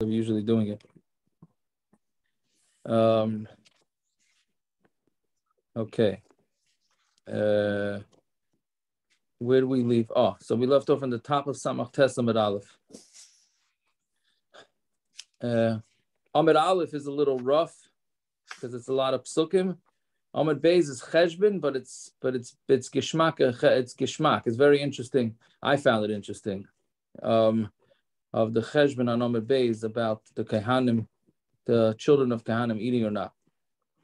of usually doing it. Um, okay. Uh, where do we leave? Oh, so we left off on the top of Samach Tesla Aleph. Uh, Amud Aleph is a little rough because it's a lot of psukim. Amud Beis is cheshbon, but it's but it's it's gishmak. It's gishmak. It's very interesting. I found it interesting. Um, of the cheshbon on Amud Beis about the kahanim, the children of kahanim eating or not.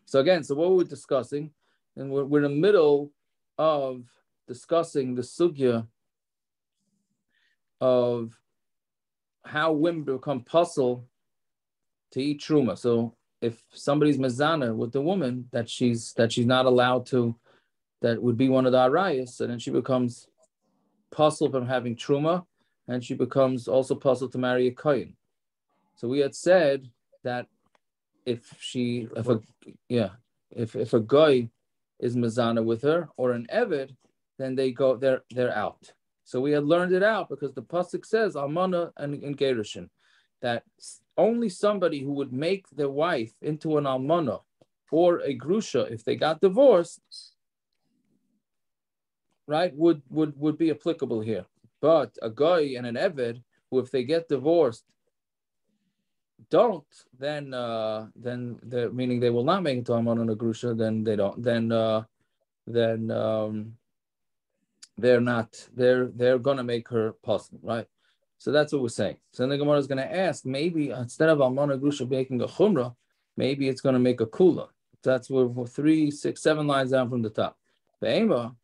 So again, so what we're discussing, and we're, we're in the middle of discussing the sugya of how women become puzzle to eat truma. So if somebody's mezana with the woman that she's that she's not allowed to, that would be one of the arayas, and then she becomes puzzle from having truma, and she becomes also puzzled to marry a kohen. So we had said that if she, if a, yeah, if if a guy is mezana with her or an eved, then they go, they're they're out. So we had learned it out because the pasuk says almana and, and gerushin, that only somebody who would make their wife into an almana or a grusha if they got divorced, right, would would would be applicable here. But a guy and an eved who, if they get divorced, don't, then uh, then the meaning they will not make it to almana and a grusha, then they don't. Then uh, then um, they're not. They're they're gonna make her possible, right? So that's what we're saying. So then the Gemara is to ask, maybe instead of Almana Grusha making a Chumrah, maybe it's to make a Kula. That's where three, six, seven lines down from the top. The Ema,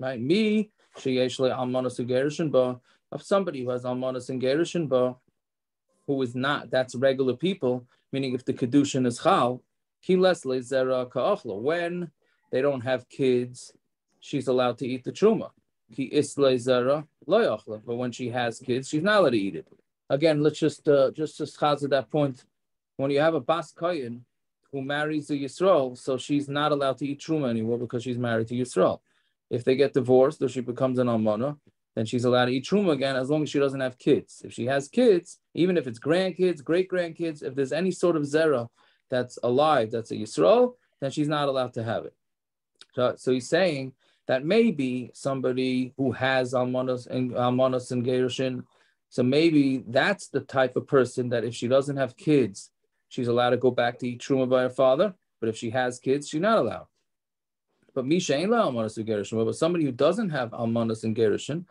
right? Me, Sheyeshle Almanas and of somebody who has Almanas and Gerushin Ba, who is not, that's regular people, meaning if the Kedushin is Chal, Ki Leslie Zera Ka'achla. When they don't have kids, she's allowed to eat the Truma. Ki Isle Zera but when she has kids, she's not allowed to eat it. Again, let's just uh, just just chaz at that point. When you have a bas kohen who marries a Yisrael, so she's not allowed to eat truma anymore because she's married to Yisrael. If they get divorced or she becomes an almana, then she's allowed to eat truma again as long as she doesn't have kids. If she has kids, even if it's grandkids, great grandkids, if there's any sort of zera that's alive, that's a Yisrael, then she's not allowed to have it. So, so he's saying that maybe somebody who has almanas and almanas and gerushin, so maybe that's the type of person that if she doesn't have kids, she's allowed to go back to eat truma by her father. But if she has kids, she's not allowed. But misha ain't almanas and gerushin. But somebody who doesn't have almanas and gerushin,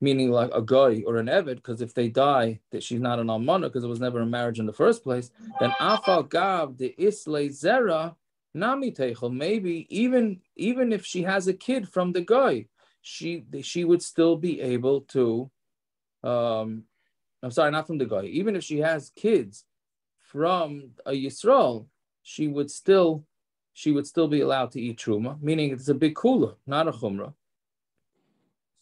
meaning like a guy or an eved, because if they die, that she's not an almana because it was never a marriage in the first place, then afal gav the isle zera Nami Teichel, maybe even even if she has a kid from the guy, she she would still be able to. Um, I'm sorry, not from the guy. Even if she has kids from a Yisrael, she would still she would still be allowed to eat truma, meaning it's a big kula, not a chumrah.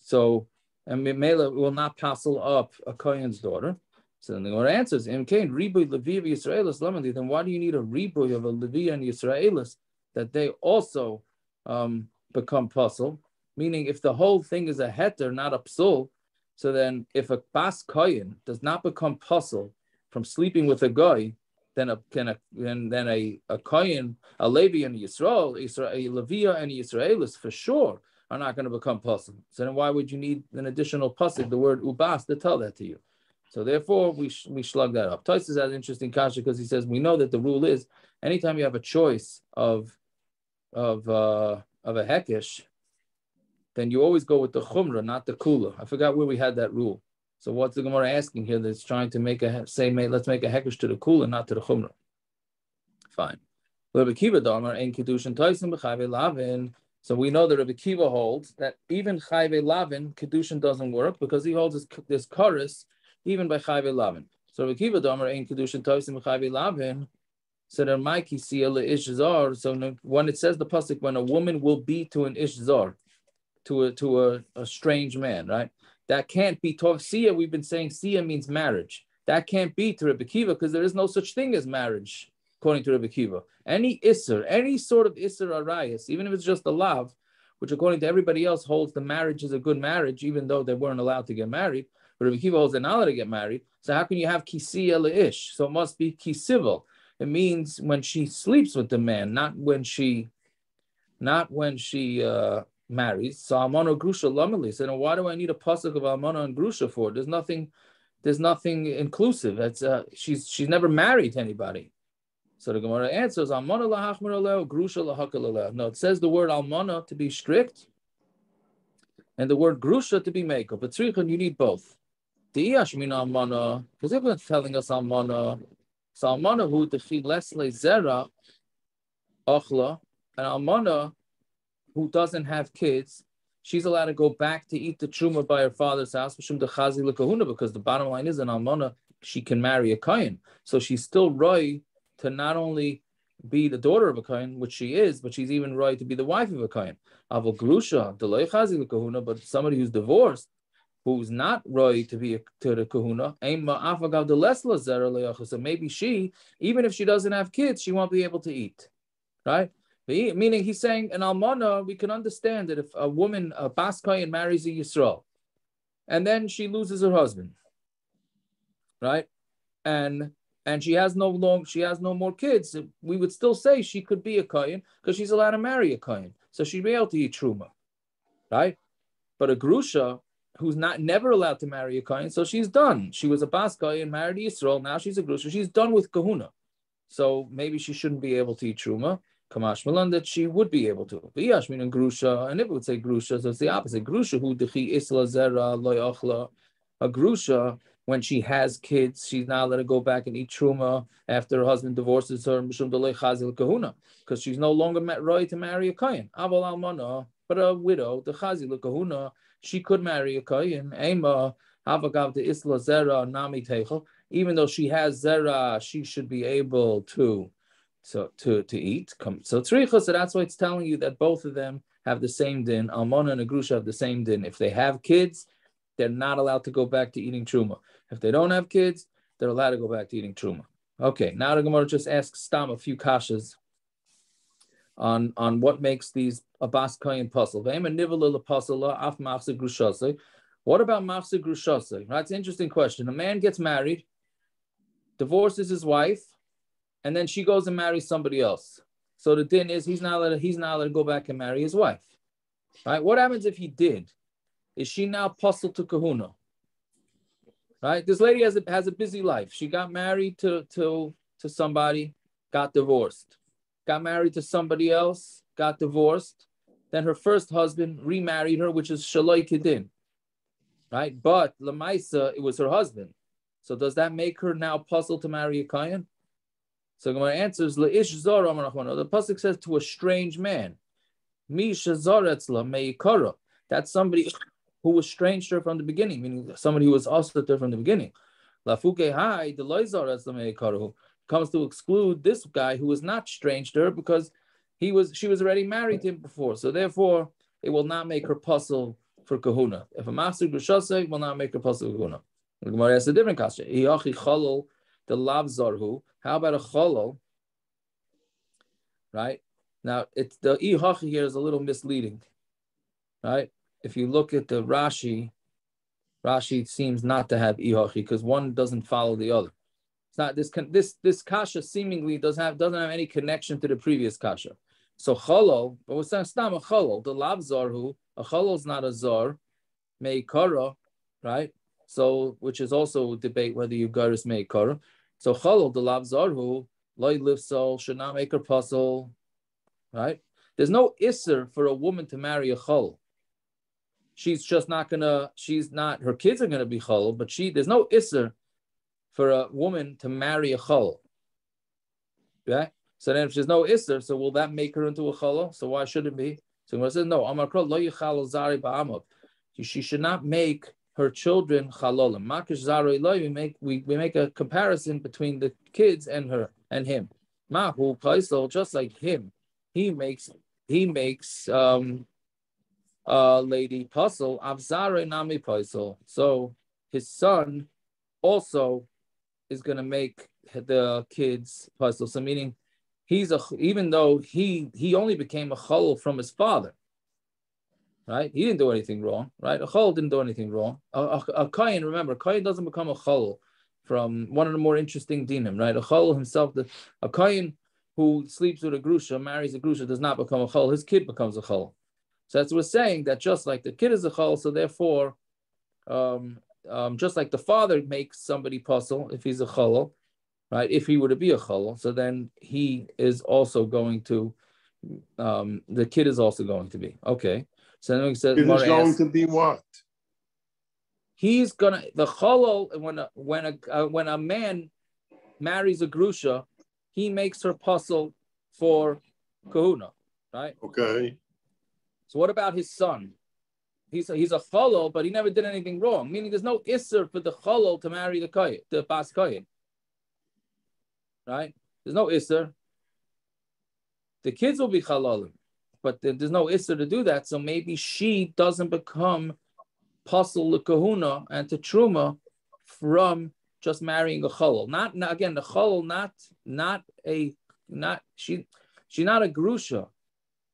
So, and Mela will not passel up a Kohen's daughter. So then the Gemara answers, Im Kain, Riboy Levi Yisraelis Lamandi, then why do you need a Riboy of a Levi and Yisraelis that they also um, become puzzle? Meaning, if the whole thing is a heter, not a psul, so then if a bas koyin does not become puzzle from sleeping with a guy, then a can a then, then a, a koyin, a Levi and Yisrael, Israel, a Levi and Yisraelis for sure are not going to become puzzle. So then why would you need an additional pasuk, the word ubas, to tell that to you? So therefore, we sh- we slug that up. Tosfos has an interesting kasha because he says we know that the rule is anytime you have a choice of of uh, of a hekish, then you always go with the chumrah, not the kula. I forgot where we had that rule. So what's the Gemara asking here? That's trying to make a say, let's make a hekish to the kula, not to the chumrah. Fine. Rabbi Kiva Dharma in kedushin toisim b'chayve lavin. So we know that Rabbi Kiva holds that even chayve lavin kedushin doesn't work because he holds this, this chorus even by Chayve Lavin. So Rekiva Domer in Kedushin Toisim Chayve Lavin. So there Mikey see Ishzar. So when it says the pasuk, when a woman will be to an Ishzar, to a to a, a strange man, right? That can't be talk. Sia, we've been saying Sia means marriage. That can't be to Rebbe Kiva because there is no such thing as marriage, according to Rebbe Kiva. Any Isser, any sort of Isser Arias, even if it's just a love, which according to everybody else holds the marriage is a good marriage, even though they weren't allowed to get married. But Rabbi Kiva holds they're not allowed to get married. So how can you have kisiya leish? So it must be kisivel. It means when she sleeps with the man, not when she, not when she uh, marries. So almana grusha lamali. So why do I need a pasuk of almana and grusha for? There's nothing, there's nothing inclusive. It's uh, she's she's never married to anybody. So the Gemara answers, Almana lahachmir aleo, grusha lahakal No, it says the word almana to be strict, and the word grusha to be make up. But tzrichon, you need both. The iyashmin almana, because they've telling us almana, so almana who dechi lesle zera, achla, and almana who doesn't have kids, she's allowed to go back to eat the truma by her father's house, because the bottom line is an almana, she can marry a kain. So she's still roy to not only be the daughter of a Kohen, which she is, but she's even roy to be the wife of a Kohen. Grusha, but somebody who's divorced, who's not roy to be a, to the kahuna, so maybe she, even if she doesn't have kids, she won't be able to eat. Right? Meaning he's saying in Almana, we can understand that if a woman, a Baskayan, marries a Yisrael, and then she loses her husband, right? And and she has no long, she has no more kids, we would still say she could be a kohen because she's allowed to marry a kohen, so she'd be able to eat truma, right? But a grusha who's not never allowed to marry a kohen, so she's done. She was a bas married a Yisrael. Now she's a grusha. She's done with kahuna, so maybe she shouldn't be able to eat truma. Kamash Malan that she would be able to. V'yashmin and grusha, and if it would say grusha, so it's the opposite. Grusha who dechi isla zera loyachla. A grusha when she has kids, she's not allowed to go back and eat truma after her husband divorces her because she's no longer met right to marry a kohen. Aval almana, but a widow, the chazil kahuna, she could marry a kohen. Ema havagav the isla zera nami teichel. Even though she has zera, she should be able to so to to eat. Come. So tzricha, so that's why it's telling you that both of them have the same din. Almana and Agrusha have the same din. If they have kids, they're not allowed to go back to eating truma. If they don't have kids, they're allowed to go back to eating truma. Okay, now the Gemara just asks Stam a few kashas on, on what makes these Abbas Koyin puzzle. What about Machse Grushase? That's an interesting question. A man gets married, divorces his wife, and then she goes and marries somebody else. So the din is he's not allowed to, he's not allowed to go back and marry his wife. Right? What happens if he did? Is she now puzzled to kahuna? right? This lady has a, has a busy life. She got married to, to, to somebody, got divorced, got married to somebody else, got divorced. Then her first husband remarried her, which is Shaloi Kedin, right? But Lamaisa, it was her husband. So does that make her now puzzled to marry a Kayan? So my answer is Leish Zor The pasuk says to a strange man. Mi Shazaretzla Meikara. That's somebody who was strange to her from the beginning, meaning somebody who was also there from the beginning. Lafuke Hai, the comes to exclude this guy who was not strange to her because he was she was already married to him before. So therefore, it will not make her puzzle for kahuna. If a master grushase will not make her puzzle for kahuna. The Gemara has a different kasha. Iyachi chalol the lav zarhu. How about a chalol? Right now, it's the ihachi here is a little misleading. Right, if you look at the Rashi, Rashi seems not to have ihachi because one doesn't follow the other. It's not this this this kasha seemingly does have doesn't have any connection to the previous kasha. So cholol, but we're saying stam a cholol, the lav zarhu, a cholol is not a zar, meikara, right? So which is also debate whether you garis meikara. So cholol, the lav zarhu, loy livsol, should not make her puzzle, right? There's no isser for a woman to marry a chol she's just not gonna, she's not, her kids are gonna be chol, but she, there's no isser for a woman to marry a chol. Right? So then if there's no isser, so will that make her into a chol? So why should it be? So it says, no, Amar lo zari ba'amov. She should not make her children chalolim. Makish zari we make we, we make a comparison between the kids and her and him. Mahu paisel, just like him, he makes he makes um uh, lady puzzle, Avzare Nami puzzle. So his son also is going to make the kids puzzle. So meaning he's a even though he he only became a chol from his father, right? He didn't do anything wrong, right? A chol didn't do anything wrong. A, a, a kain, remember, kain doesn't become a chol from one of the more interesting dinim, right? A chol himself, the, a kain who sleeps with a grusha, marries a grusha, does not become a chol. His kid becomes a chol. So that's what we're saying that just like the kid is a chol, so therefore, um, um, just like the father makes somebody puzzle if he's a chol, right? If he were to be a chol, so then he is also going to, um, the kid is also going to be okay. So then we said, it is going to be what? He's gonna the cholol when a, when a uh, when a man marries a grusha, he makes her puzzle for kahuna, right? Okay. So what about his son? He's a, he's a cholol, but he never did anything wrong. Meaning, there's no isser for the cholol to marry the kohen, the bas kohen. Right? There's no isser. The kids will be chalalim but there's no issa to do that. So maybe she doesn't become the kahuna and to truma from just marrying a chalal. Not, not again the chalal, not not a not she she's not a grusha.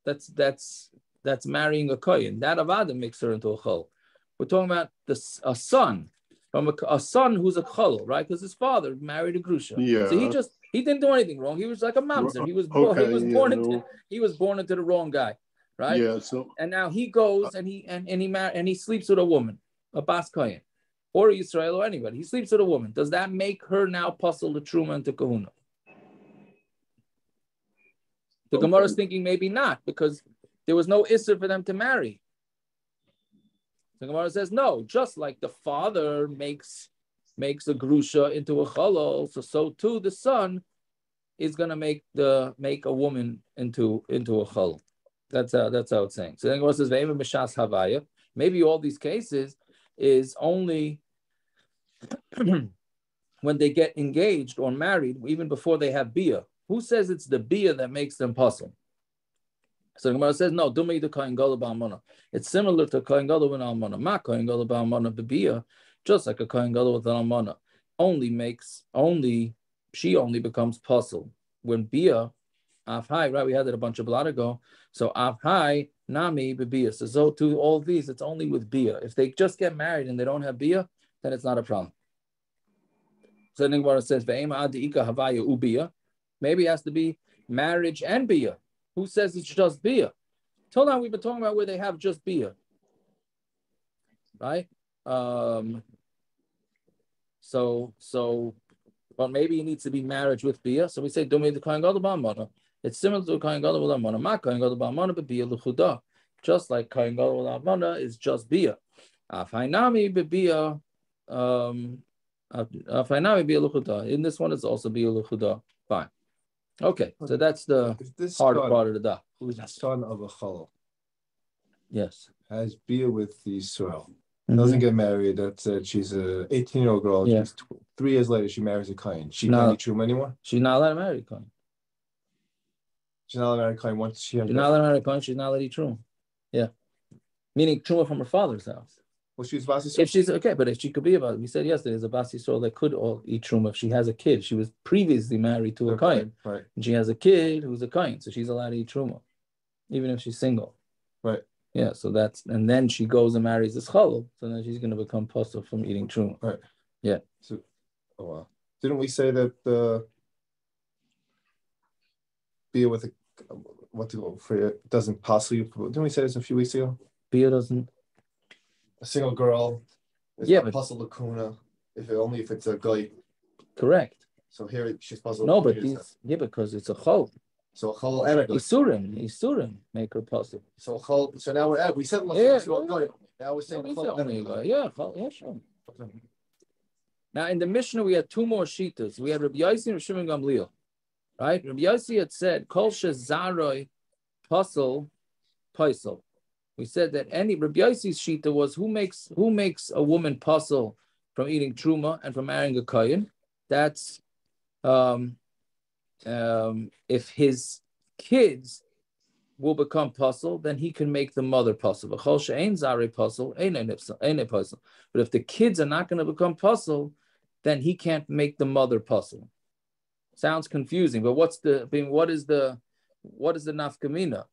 That's that's that's marrying a kohen. That avada makes her into a chal. We're talking about the a son from a, a son who's a chal, right? Because his father married a grusha. Yeah. So he just he didn't do anything wrong. He was like a mamzer. He was born, okay, he was yeah, born into he was born into the wrong guy, right? Yeah. So and now he goes and he and, and he mar- and he sleeps with a woman, a bas kohen, or Israel or anybody. He sleeps with a woman. Does that make her now puzzle the truma into kahuna? The okay. Gemara is thinking maybe not because there was no isser for them to marry. The Gemara says no, just like the father makes makes a grusha into a chalal, so so too the son is gonna make the make a woman into into a chalal. That's how that's how it's saying. So then it says mishas havaya. Maybe all these cases is only when they get engaged or married, even before they have bia. Who says it's the bia that makes them puzzle? So the Gemara says, no, dumi the kohen gadol It's similar to kohen gadol with almana. Ma kohen gadol ba'almana b'bia just like a Kohen Gadol with an Almana, only makes, only, she only becomes puzzle. When Bia, Afhai, right, we had it a bunch of blood ago. So Afhai, Nami, Bia. So so to all these, it's only with Bia. If they just get married and they don't have Bia, then it's not a problem. So what it says, Havaya. Maybe it has to be marriage and Bia. Who says it's just Bia? Till now, we've been talking about where they have just Bia. Right? Um, so, so, but maybe it needs to be marriage with bia. So we say, "Dumi the kohen gadol ba'amana." It's similar to kohen gadol ba'amana. Ma kohen gadol ba'amana, but bia luchuda. Just like kohen gadol ba'amana is just bia. Afainami bia. Um, afainami bia luchuda. In this one, it's also bia luchuda. Fine. Okay, so that's the hard son, part of the da. Who's the son of a chalal? Yes. Has bia with the Israel mm-hmm. doesn't get married. That's uh, she's a 18 year old girl. Yeah. She's tw- three years later she marries a Kain. She no, can't eat Truma anymore. She's not allowed to marry a Kain. She's not allowed to marry a Kain once she has. She's not allowed to marry a Kain. She's not allowed to eat Truma. Yeah, meaning Truma from her father's house. Well, she's Basi If she's okay, but if she could be about, we said yesterday, there's a Basi soul that could all eat Truma if she has a kid. She was previously married to a okay, Kain, right? And she has a kid who's a Kain, so she's allowed to eat Truma, even if she's single. Yeah, so that's and then she goes and marries this chalal, so then she's going to become puzzle from eating truma. Right. Yeah. So, oh wow. Didn't we say that the bia with a what to for it doesn't possibly? Didn't we say this a few weeks ago? Bia doesn't. A single girl. yeah, but puzzle lacuna. If it, only if it's a guy. Correct. So here she's puzzled. No, but these yeah because it's a chol. So chol and isurim, isurim make her possible. So chol. So now we're we said yeah, yeah. Now we're saying chol. Yeah, chol. Yeah, sure. Now in the Mishnah we had two more shitas. We had Rabbi Yossi and Rabbi Shimon Gamliel, right? Rabbi Yossi had said kol shezaroi puzzle paisel. We said that any Rabbi Yossi's shita was who makes who makes a woman puzzle from eating truma and from marrying a kohen. That's um, um, if his kids will become puzzle, then he can make the mother puzzle. But if the kids are not going to become puzzle, then he can't make the mother puzzle. Sounds confusing, but what's the what is the what is the nafkamina,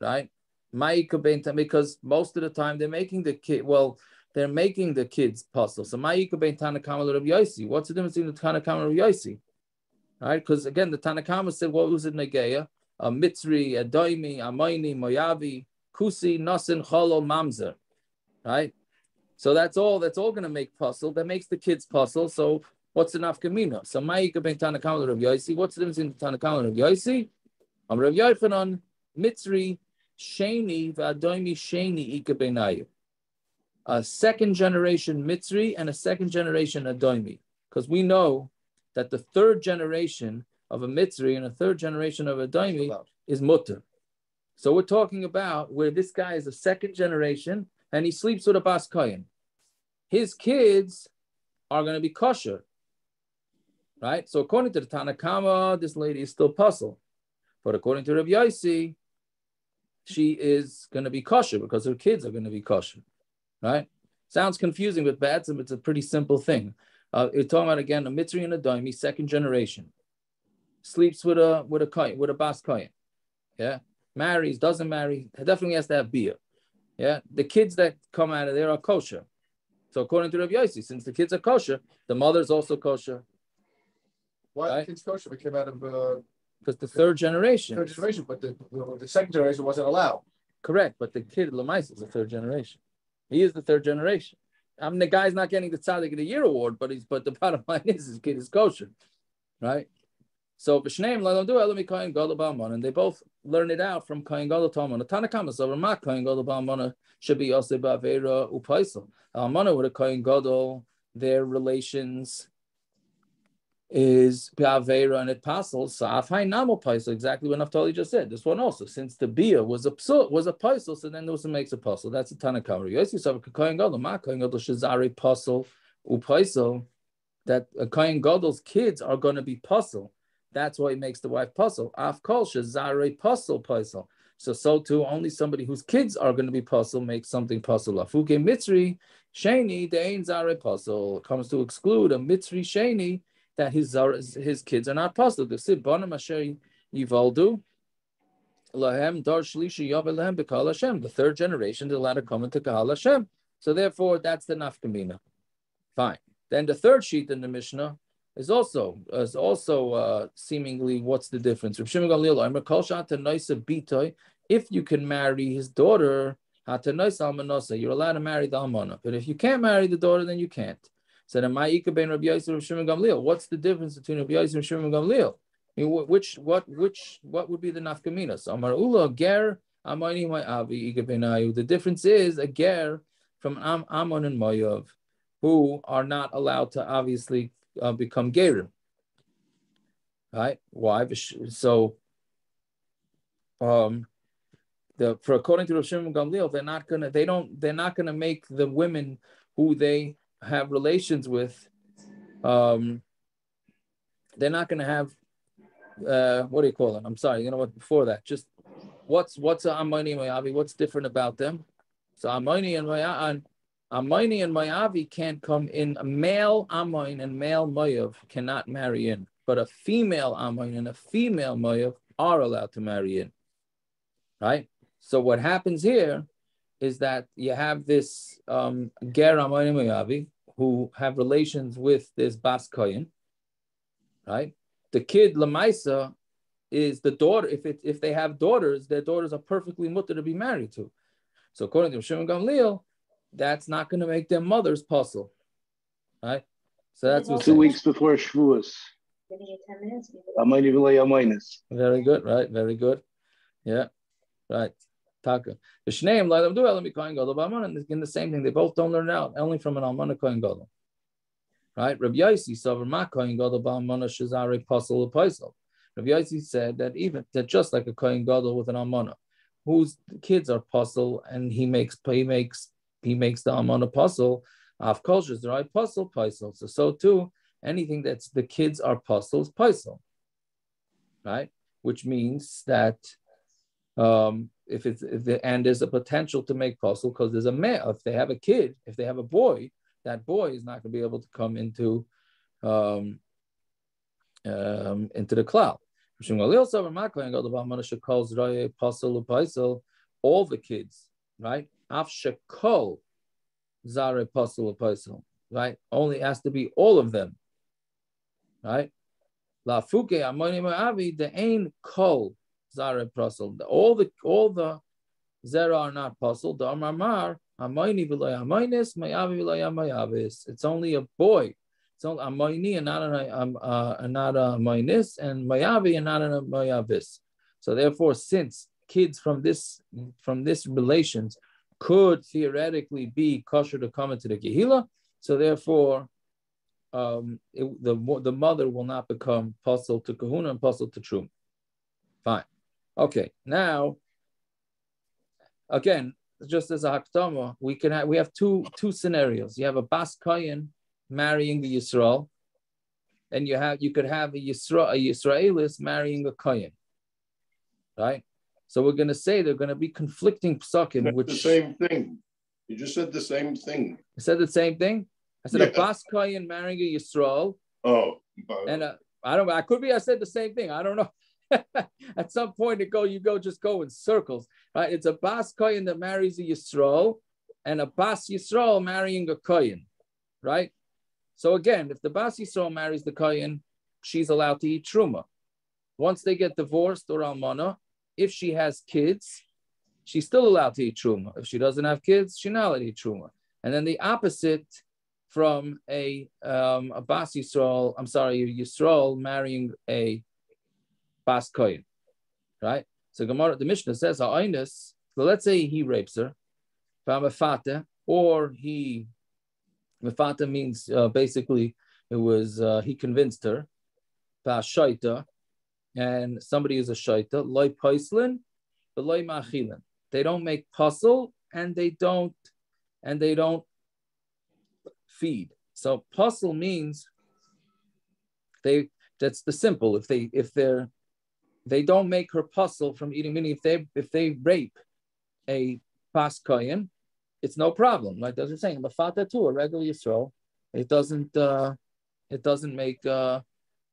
right? because most of the time they're making the kid well they're making the kids puzzle. So Ma'ika ben Tanakama. What's the difference between the Tanakama Rav Yosi? Right? Because again, the Tanakama said what was it Nageya? A Mitzri, a Daimi, a Maini, Moyavi, Kusi, Nasin, Cholo, Mamzer. Right? So that's all. That's all going to make puzzle. That makes the kids puzzle. So what's the nafkamina? So Ma'ika ben Tanakama Rav Yosi. What's the difference between Tanakama and Rav Yosi? I'm Rav Yochanan, Mitzri, Sheni, Vadoimi, Sheni, Ika Benayu a second generation Mitzri and a second generation Adoimi. Because we know that the third generation of a Mitzri and a third generation of a Adoimi is Mutter. So we're talking about where this guy is a second generation and he sleeps with a Bas Kohen. His kids are going to be kosher. Right? So according to the Tanakama, this lady is still puzzled. But according to Rabbi Yossi, she is going to be kosher because her kids are going to be kosher right? Sounds confusing with Batsim, it's a pretty simple thing. Uh, you're talking about again a Mitzri and a Daimi, second generation, sleeps with a with a kohen, with a bas kohen, yeah, marries, doesn't marry, definitely has to have bia, yeah. The kids that come out of there are kosher. So according to Rav Yossi, since the kids are kosher, the mother's also kosher. Why right? kids kosher? We came out of uh, because the third generation. Third generation, but the, the, the second generation wasn't allowed. Correct, but the kid Lamais is the third generation. He is the third generation. I mean, the guy's not getting the Tzaddik of the Year award, but he's but the bottom line is his kid is kosher, right? So B'shneim them do Elami Kohen Gadol Balmon, and they both learn it out from Kohen Gadol Talmon. Tanakama so Ramak Kohen Gadol Balmon should be Yosef Bavera Upaisel. Almana with a Kohen Gadol, their relations is Biavera and it passes. So Afai Namo Paisel, exactly what Naftali just said. This one also, since the Bia was a was a Paisel, so then this makes a puzzle. That's a Tanakama. Yes, you saw a Kohen Gadol, Ma Kohen Gadol Shazari Paisel Upaisel, that a Kohen Gadol's kids are going to be puzzle. That's why he makes the wife puzzle. Af Kol Shazari Paisel Paisel. So, so too, only somebody whose kids are going to be puzzle makes something puzzle. Afuke Mitzri, Sheni, the Ein Zare puzzle comes to exclude a Mitzri Sheni that his his kids are not possible. The Sibbonim Asher Yivaldu Lahem Dar Shlishi Yavelahem Bekal Hashem. The third generation is allowed to come into Kahal Hashem. So therefore, that's the nafkamina. Fine. Then the third sheet in the Mishnah is also is also uh, seemingly what's the difference? If you can marry his daughter, you're allowed to marry the almana. But if you can't marry the daughter, then you can't. So then Ma'ika ben Rabbi Yosef and Shimon Gamliel. What's the difference between Rabbi Yosef and Shimon Gamliel? I mean, which what which what would be the nafkamina? So Amar Ula Ger Amani Avi Benayu. The difference is a Ger from Am, Amon and Moav, who are not allowed to obviously uh, become Gerim. Right? Why? So, um, the for according to Shimon Gamliel, they're not gonna they don't they're not gonna make the women who they have relations with, um, they're not going to have, uh, what do you call it? I'm sorry, you know what? Before that, just what's what's Amoni and Mayavi? What's different about them? So Amoni and Mayavi, and Mayavi can't come in. A male Amoin and male Mayav cannot marry in, but a female Amoin and a female Mayav are allowed to marry in. Right. So what happens here is that you have this um, Ger Mayavi who have relations with this Bas Koyin, right? The kid Lamaisa is the daughter. If it if they have daughters, their daughters are perfectly mutter to be married to. So according to Shimon Gamliel, that's not going to make their mothers puzzle, right? So that's two weeks before Shavuos. Very good, right? Very good. Yeah, right. Taka. The Shneim let them do Elam Kohen Gadol and again the same thing. They both don't learn out only from an Almana Kohen Gadol. Right? Rabbi Yossi saw Rama Kohen Gadol B'Amona Shazari Pasal Paisal. Rabbi Yossi said that even that just like a Kohen Gadol with an Almana, whose kids are puzzle, and he makes he makes he makes the Almana puzzle. Of course, the right puzzle paisal. So so too, anything that's the kids are puzzles paisal. Right? Which means that um, if it's if and there's a potential to make puzzle because there's a male. If they have a kid, if they have a boy, that boy is not going to be able to come into um, um, into the cloud. all the kids, right? Afshakol zare pasul apostle, right? Only has to be all of them, right? La fuke amoni avi the ain kol zare pasul. All the all the zera are not pasul. The amar amoini v'loy amoinis mayavi v'loy amayavis. It's only a boy. It's only amoini and not a um, uh, not a amoinis and mayavi and not a mayavis. So therefore, since kids from this from this relations could theoretically be kosher to come into the Gehila. So therefore, um, it, the the mother will not become puzzle to Kahuna and puzzle to Trum. Fine. Okay. Now, again, just as a hakdama, we can have we have two two scenarios. You have a Bas Kayan marrying the Yisrael, and you have you could have a Yisra a Yisraelis marrying a Kayan. Right? So we're going to say they're going to be conflicting psakim, which the same thing. You just said the same thing. I said the same thing. I said yeah. a Bas Kayan marrying a Yisrael. Oh, and uh, I don't. I could be. I said the same thing. I don't know. At some point, it go. You go. Just go in circles. Right? It's a Bas Kayan that marries a Yisrael, and a Bas Yisrael marrying a Kayan. Right. So again, if the Bas Yisrael marries the Kayan, she's allowed to eat truma. Once they get divorced or almana, if she has kids, she's still allowed to eat truma. If she doesn't have kids, she's not allowed to eat truma. And then the opposite from a um, a bas yisrael, I'm sorry, yisrael marrying a bas kohen, right? So Gemara, the Mishnah says, "Ha'inus." So let's say he rapes her, mefata, or he mefata means uh, basically it was uh, he convinced her, shaita, and somebody is a shaita, loy poislin, but loy machilin. They don't make puzzle and they don't and they don't feed. So puzzle means they that's the simple. If they if they're they don't make her puzzle from eating meaning if they if they rape a paskayan, it's no problem. Like those are saying, a mafata too, a regular Yisrael, it doesn't uh it doesn't make uh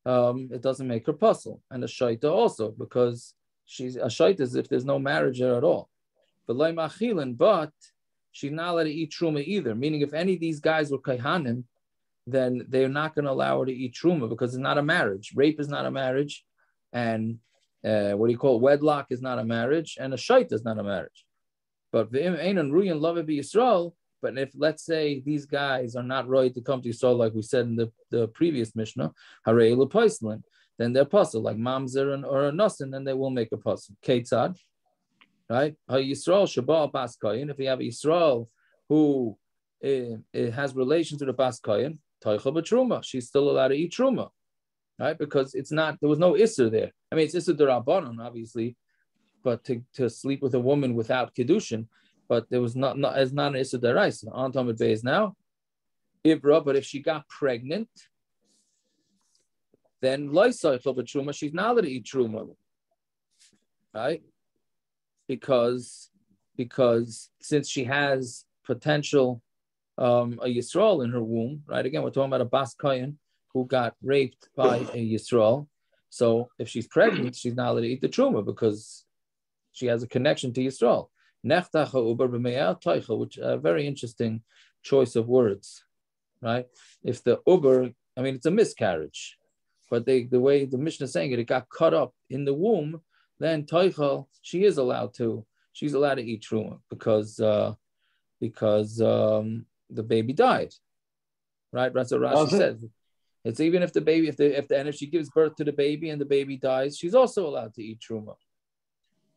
um, it doesn't make her puzzle. And a shaita also, because she's a shaita is if there's no marriage there at all. But like machilin, but she's not allowed to eat truma either. Meaning, if any of these guys were kaihanim, then they're not going to allow her to eat truma because it's not a marriage. Rape is not a marriage, and uh, what do you call wedlock is not a marriage, and a shaita is not a marriage. But the Einan Ruyan Love be Yisrael, but if let's say these guys are not right to come to Yisrael, like we said in the, the previous Mishnah, then they're puzzle, like Mamzer and, or a Nusin, then they will make a puzzle. Ketzad, right? Yisrael Shabbat Baskayin, if we have Yisrael who uh, has relations to the Baskayin, Taicha Truma, she's still allowed to eat Truma, right? Because it's not, there was no Isser there. I mean, it's Isser Darabanon, obviously, but to, to sleep with a woman without kedushin, but there was not, not as not an Issa Daraisa. On Talmud Bay is now Ibra, but if she got pregnant, then Loisaichel but Truma, she's not allowed to eat Truma. Right? Because because since she has potential um, a Yisrael in her womb, right? Again, we're talking about a Bas Kayan who got raped by a Yisrael. So if she's pregnant, she's not allowed to eat the truma because she has a connection to Yisrael which a very interesting choice of words, right? If the uber, I mean, it's a miscarriage, but they, the way the Mishnah is saying it, it got cut up in the womb, then Teichel, she is allowed to, she's allowed to eat truma because, uh, because um, the baby died, right? That's what Rashi says. It's even if the baby, if the if the and if she gives birth to the baby and the baby dies, she's also allowed to eat truma.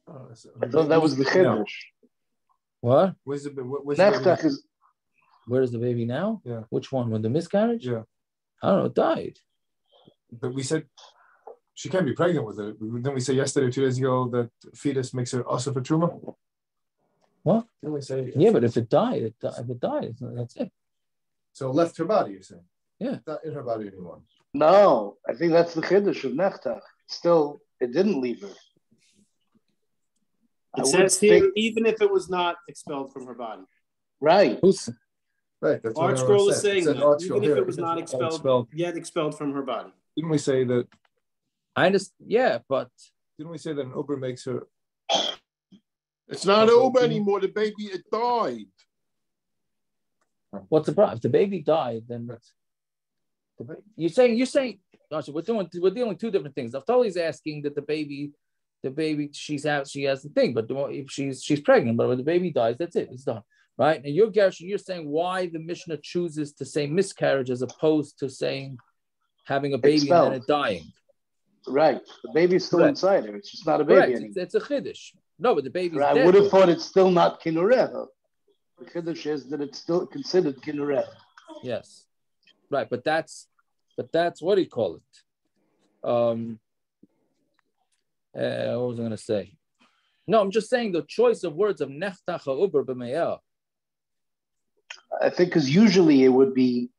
Oh, so that was the chiddush. What? Where's the, where's the baby? Is... Where is the baby now? Yeah. Which one? When the miscarriage? Yeah. I don't know. It died. But we said she can't be pregnant with it. Didn't we say yesterday, two days ago, that fetus makes her also for truma? What? Didn't we say? Yeah, but if it died, it, died. if it died, that's it. So it left her body, you're saying? Yeah. not in her body anymore. No, I think that's the chiddush of Nechtach. Still, it didn't leave her. It says here, think... even if it was not expelled from her body. Right. Right. That's ArtScroll is saying that, even if it was not expelled, expelled, yet expelled from her body. Didn't we say that? I understand. Yeah, but didn't we say that an Uber makes her It's not over anymore. The baby it died. What's the problem? If the baby died, then you're saying you're saying we're doing we're dealing two different things. Naftali's asking that the baby, the baby, she's out, she has the thing, but if she's she's pregnant, but when the baby dies, that's it, it's done. Right? And you're Gershon, you're saying why the Mishnah chooses to say miscarriage as opposed to saying having a baby and then dying. Right. The baby's still right. inside her. It's just not a baby anymore. It's, it's a chiddush. No, but the baby's right. I would have thought it's still not kinureha. The chiddush is that it's still considered kinureha. Yes. Right, but that's but that's what do you call it? Um uh, what was I gonna say? No, I'm just saying the choice of words of nechtacha uber b'me'ah. I think because usually it would be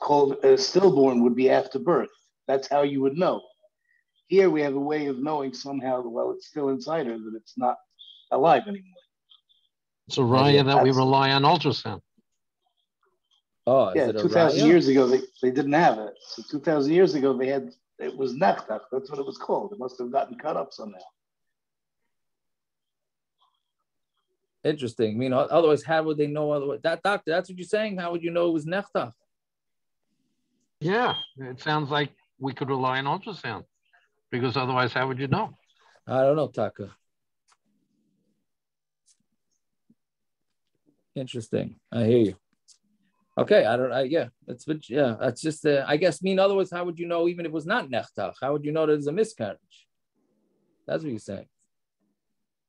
called a stillborn would be after birth. That's how you would know. Here we have a way of knowing somehow, well, it's still inside her, that it's not alive anymore. It's a raya that we rely on ultrasound. Oh, yeah, 2,000 years ago, they, they didn't have it. So 2,000 years ago, they had, it was nechtach. That's what it was called. It must have gotten cut up somehow. Interesting. I mean, otherwise, how would they know otherwise? That doctor, that's what you're saying. How would you know it was nechtach? Yeah, it sounds like we could rely on ultrasound because otherwise, how would you know? I don't know, Taka. Interesting. I hear you. Okay, I don't. I, yeah, that's yeah. That's just. Uh, I guess. Mean otherwise, how would you know? Even if it was not nechtach, how would you know that it's a miscarriage? That's what you're saying.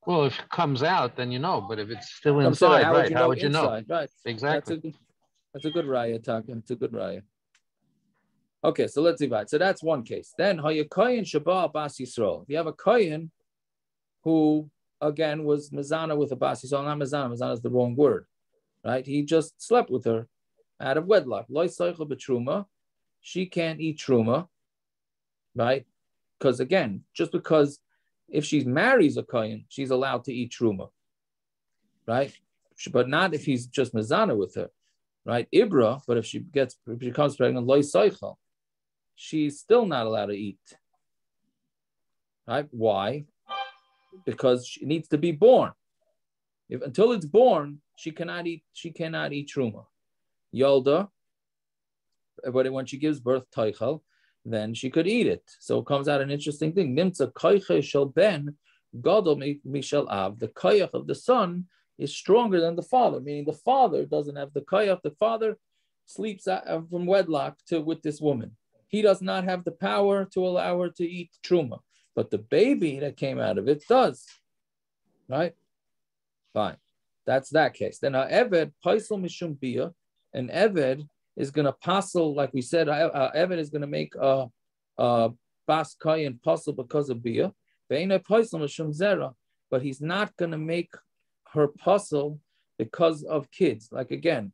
Well, if it comes out, then you know. But if it's still inside, how right? Would how would you inside? know? Right. Exactly. That's a, that's a good raya, Taka. It's a good raya. Okay, so let's divide. So that's one case. Then Hayakoyin Shabbat Bas Yisrael. If you have a Koyin who again was Mazana with a Bas Yisrael, not Mazana, Mazana is the wrong word, right? He just slept with her out of wedlock. Loy betruma. She can't eat truma, right? Because again, just because if she marries a Koyin, she's allowed to eat truma, right? But not if he's just Mazana with her, right? Ibra, but if she gets if she becomes pregnant, loy she's still not allowed to eat. Right? Why? Because she needs to be born. If until it's born, she cannot eat. She cannot eat truma. Yolda, but when she gives birth, taichel, then she could eat it. So it comes out an interesting thing. Nimtza koiche shel ben gadol mishel av. The koyach of the son is stronger than the father, meaning the father doesn't have the koyach. The father sleeps from wedlock to with this woman he does not have the power to allow her to eat truma. But the baby that came out of it does. Right? Fine. That's that case. Then a Eved, Paisel Mishum Bia, an Eved is going to passel, like we said, uh, Eved is going to make a, a Bas Kayan puzzle because of Bia. But he's not going to make her puzzle because of kids. Like again,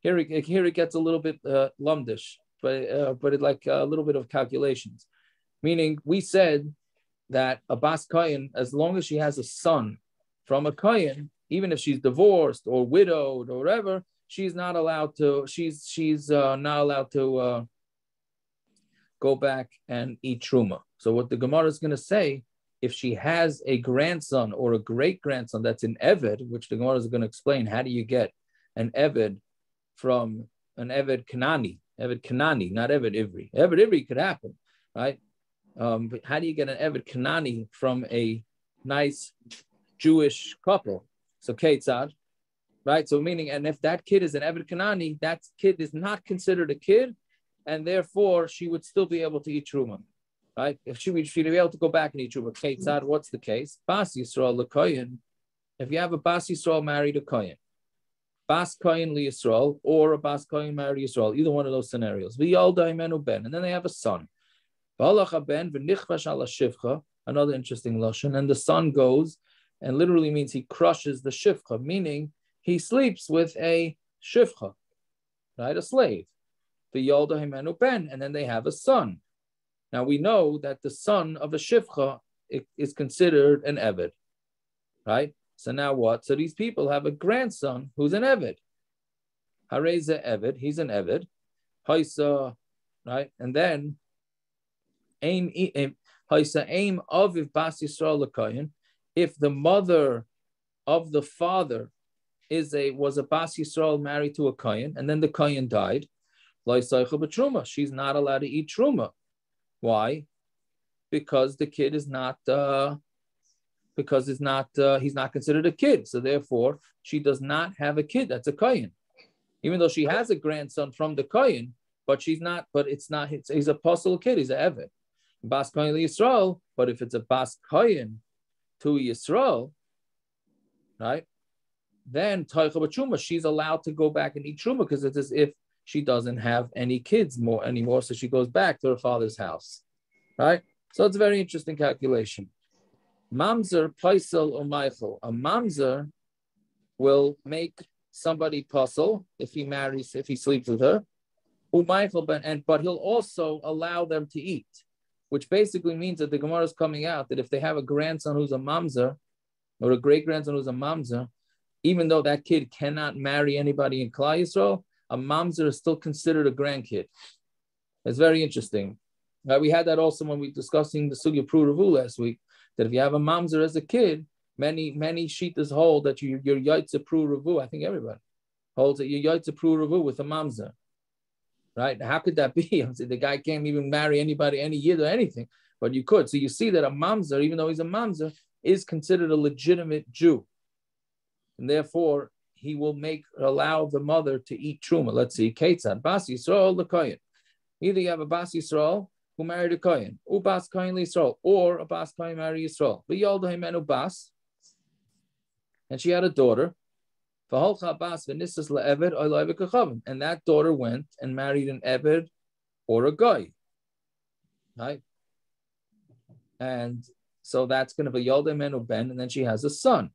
here it, here it gets a little bit uh, lumdish but uh, but it like a little bit of calculations. Meaning, we said that a bas kayan, as long as she has a son from a kayan, even if she's divorced or widowed or whatever, she's not allowed to. She's she's uh, not allowed to uh, go back and eat truma. So what the Gemara is going to say, if she has a grandson or a great grandson that's an eved, which the Gemara is going to explain, how do you get an eved from an eved kanani, Eved Kanani, not Eved Ivri. Eved Ivri could happen, right? Um, but how do you get an Eved Kanani from a nice Jewish couple? So Ketzad, right? So meaning, and if that kid is an Eved Kanani, that kid is not considered a kid, and therefore she would still be able to eat truma, right? If she would, she'd be able to go back and eat truma. Ketzad, what's the case? Bas Yisrael Lekoyin. If you have a Bas Yisrael married a Koyin, Bas Koyin Li Yisrael or a Bas Koyin married Yisrael, either one of those scenarios. V'yalda ben, and then they have a son. Ben another interesting lashon, and the son goes, and literally means he crushes the shivcha, meaning he sleeps with a shivcha, right, a slave. V'yalda imenu ben, and then they have a son. Now we know that the son of a shivcha is considered an eved, right? So now what? So these people have a grandson who's an Evid. Hareza Evid, he's an Evid. Haisa, right? And then aim Haisa aim of if Bas Yisrael If the mother of the father is a was a Bas Yisrael married to a Kayan, and then the Kayan died. She's not allowed to eat truma. Why? Because the kid is not uh, because it's not uh, he's not considered a kid. So therefore, she does not have a kid. That's a Kayan. Even though she has a grandson from the Kayan, but she's not, but it's not, it's, he's a apostle kid, he's a Evet. Bas Kayan Yisrael, but if it's a Bas Kayan to Yisrael, right? Then Taicha she's allowed to go back and eat Truma because it's as if she doesn't have any kids more anymore. So she goes back to her father's house, right? So it's a very interesting calculation. Mamzer, Paisel, or Michael. A mamzer will make somebody passul if he marries, if he sleeps with her. Umaychel, and but he'll also allow them to eat, which basically means that the Gemara is coming out that if they have a grandson who's a mamzer, or a great grandson who's a mamzer, even though that kid cannot marry anybody in Klal Yisrael, a mamzer is still considered a grandkid. It's very interesting. Uh, we had that also when we were discussing the Sugya Pru Ravu last week, that if you have a mamzer as a kid, many, many shitas hold that you, your Yaitza Pru Ravu, I think everybody holds that your Yaitza Pru Ravu with a mamzer. Right? How could that be? the guy can't even marry anybody any year or anything, but you could. So you see that a mamzer, even though he's a mamzer, is considered a legitimate Jew and therefore he will make allow the mother to eat truma. Let's see, Ketzad, Bas Yisrael the Kohen. Either you have a Bas Yisrael who married a Kohen, or Bas Kohen Yisrael, or a Bas Kohen married Yisrael. But Yolda Bas, and she had a daughter. And that daughter went and married an Ebed or a guy. Right? And so that's going to be Yolda Ben, and then she has a son.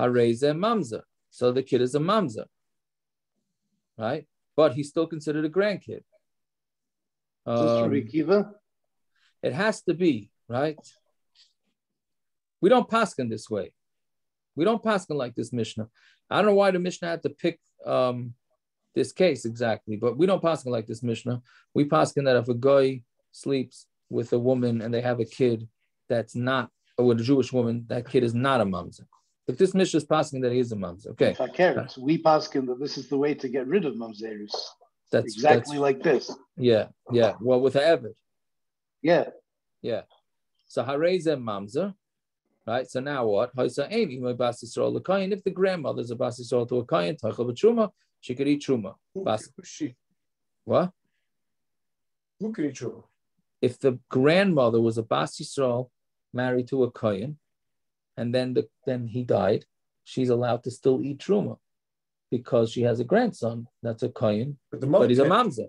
Hareze mamza. So the kid is a mamza, right? But he's still considered a grandkid. Um, it has to be right. We don't paskin this way. We don't paskin like this Mishnah. I don't know why the Mishnah had to pick um, this case exactly, but we don't paskin like this Mishnah. We paskin that if a guy sleeps with a woman and they have a kid that's not, or with a Jewish woman, that kid is not a mamzer. If this Mishnah is passing that he is a mamzer, okay. If we paskin that this is the way to get rid of mamzerus. That's exactly that's, like this. Yeah, yeah. Well, with the Evid. Yeah. Yeah. So Hareza mamzer, right? So now what? If the grandmother's a bas yisrael to a kain, tachel truma, she could eat truma. Bas- she? What? Who could eat truma? If the grandmother was a bas yisrael married to a kain, and then the, then he died, she's allowed to still eat truma because she has a grandson that's a kohen, but, but he's a mamzer.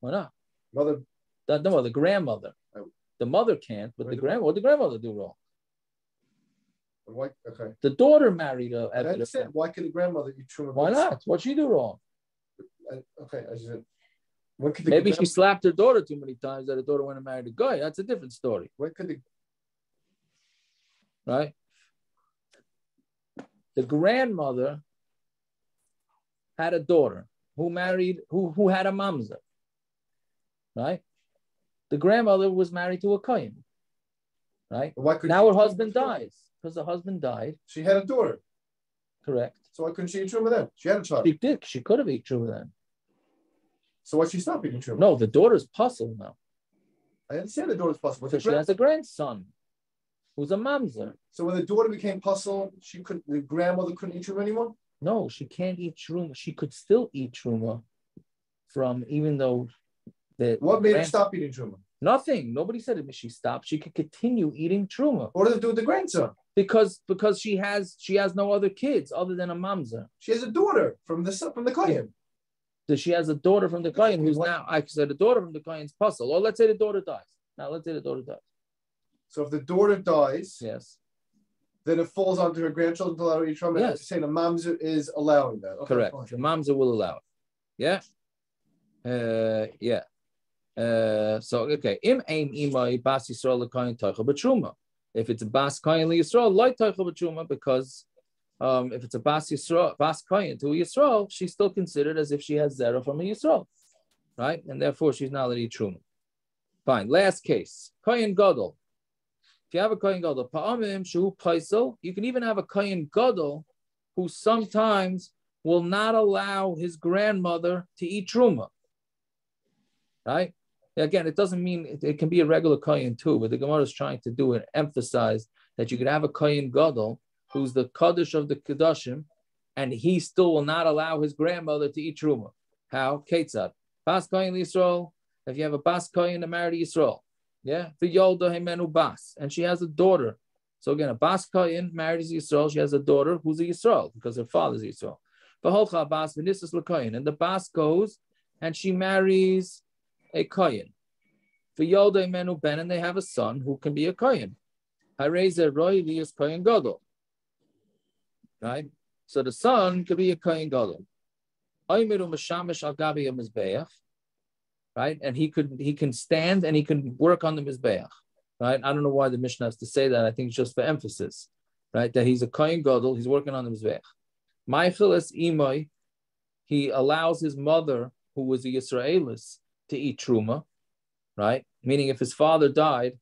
Why not? Mother. The, no, the grandmother. Oh. The mother can't, but the grand what the grandmother do wrong? Why, okay. The daughter married a. That's it. Why can the grandmother eat truma? Why not? What she do wrong? Uh, okay, I said. Maybe she slapped her daughter too many times that her daughter went and married a guy. That's a different story. When could the right? The grandmother had a daughter who married, who, who had a mamza, right? The grandmother was married to a kohen, right? Why could now her husband dies because the husband died. She had a daughter. Correct. So why couldn't she eat truma then? She had a child. She did. She could have eaten truma then. So why she stop eating truma? No, the daughter's passul now. I understand the daughter's passul. So she has a grandson who's a mamzer. So when the daughter became passul, she could the grandmother couldn't eat truma anymore. No, she can't eat truma. She could still eat truma from even though the what made her stop eating truma? Nothing. Nobody said it. She stopped. She could continue eating truma. What does it do with the grandson? Because because she has she has no other kids other than a mamzer. She has a daughter from the from the kohen. So she has a daughter from the kohen who's now I said a daughter from the kohen's passul. Or let's say the daughter dies. Now let's say the daughter dies. So if the daughter dies, yes, then it falls onto her grandchildren to allow her to from. Yes. You're saying the mamzer is allowing that. Okay, Correct. Fine. The mamzer will allow it. Yeah. Uh, yeah. Uh, so okay. Im aim imay bas yisrael kain taichel b'truma. If it's a bas kain yisrael, light taichel b'truma because um, if it's a bas yisrael bas kain to a yisrael, she's still considered as if she has zero from a yisrael, right? And therefore she's not allowed to eat truma. Fine. Last case. Kain gadol You have a Kohen Gadol, Pa'amim Shu Paisel, you can even have a Kohen Gadol who sometimes will not allow his grandmother to eat truma. Right? Again, it doesn't mean it, it can be a regular kohen too, but the Gemara is trying to do it, emphasize that you could have a kohen gadol who's the kaddish of the kedushim, and he still will not allow his grandmother to eat truma. How? Ketzad. Bas kohen Yisrael. If you have a bas kohen to marry Yisrael, yeah, the yolda hemenu bas, and she has a daughter. So again, a bas kohen marries Yisrael. She has a daughter who's a Yisrael because her father's Yisrael. V'holcha bas v'nisas l'kohen, and the bas goes and she marries a kohen. For Yoda Menu Ben, and they have a son who can be a kohen. Harezer Roy is kohen gadol. Right? So the son could be a kohen gadol. Oimiru mashamish al gabi mizbeach. Right? And he could he can stand and he can work on the mizbeach. Right? I don't know why the Mishnah has to say that. I think it's just for emphasis. Right? That he's a kohen gadol, he's working on the mizbeach. Is imoy. He allows his mother, who was a Yisraelis, to eat truma, right? Meaning, if his father died,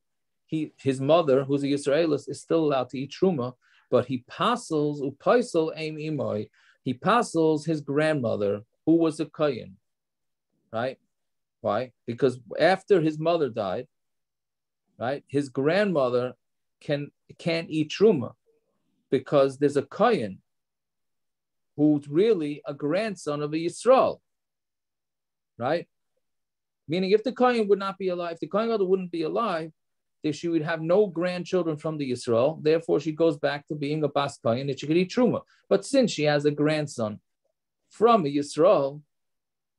he his mother, who's a Yisraelis, is still allowed to eat truma, but he passes upaisel aim imoy. He passes his grandmother, who was a kohen, right? Why? Because after his mother died, right, his grandmother can can't eat truma because there's a kohen who's really a grandson of a Yisrael, right? Meaning, if the Kohen would not be alive, if the Kohen Gadol wouldn't be alive, then she would have no grandchildren from the Yisrael. Therefore, she goes back to being a Bas Kohen that she could eat Truma. But since she has a grandson from a Yisrael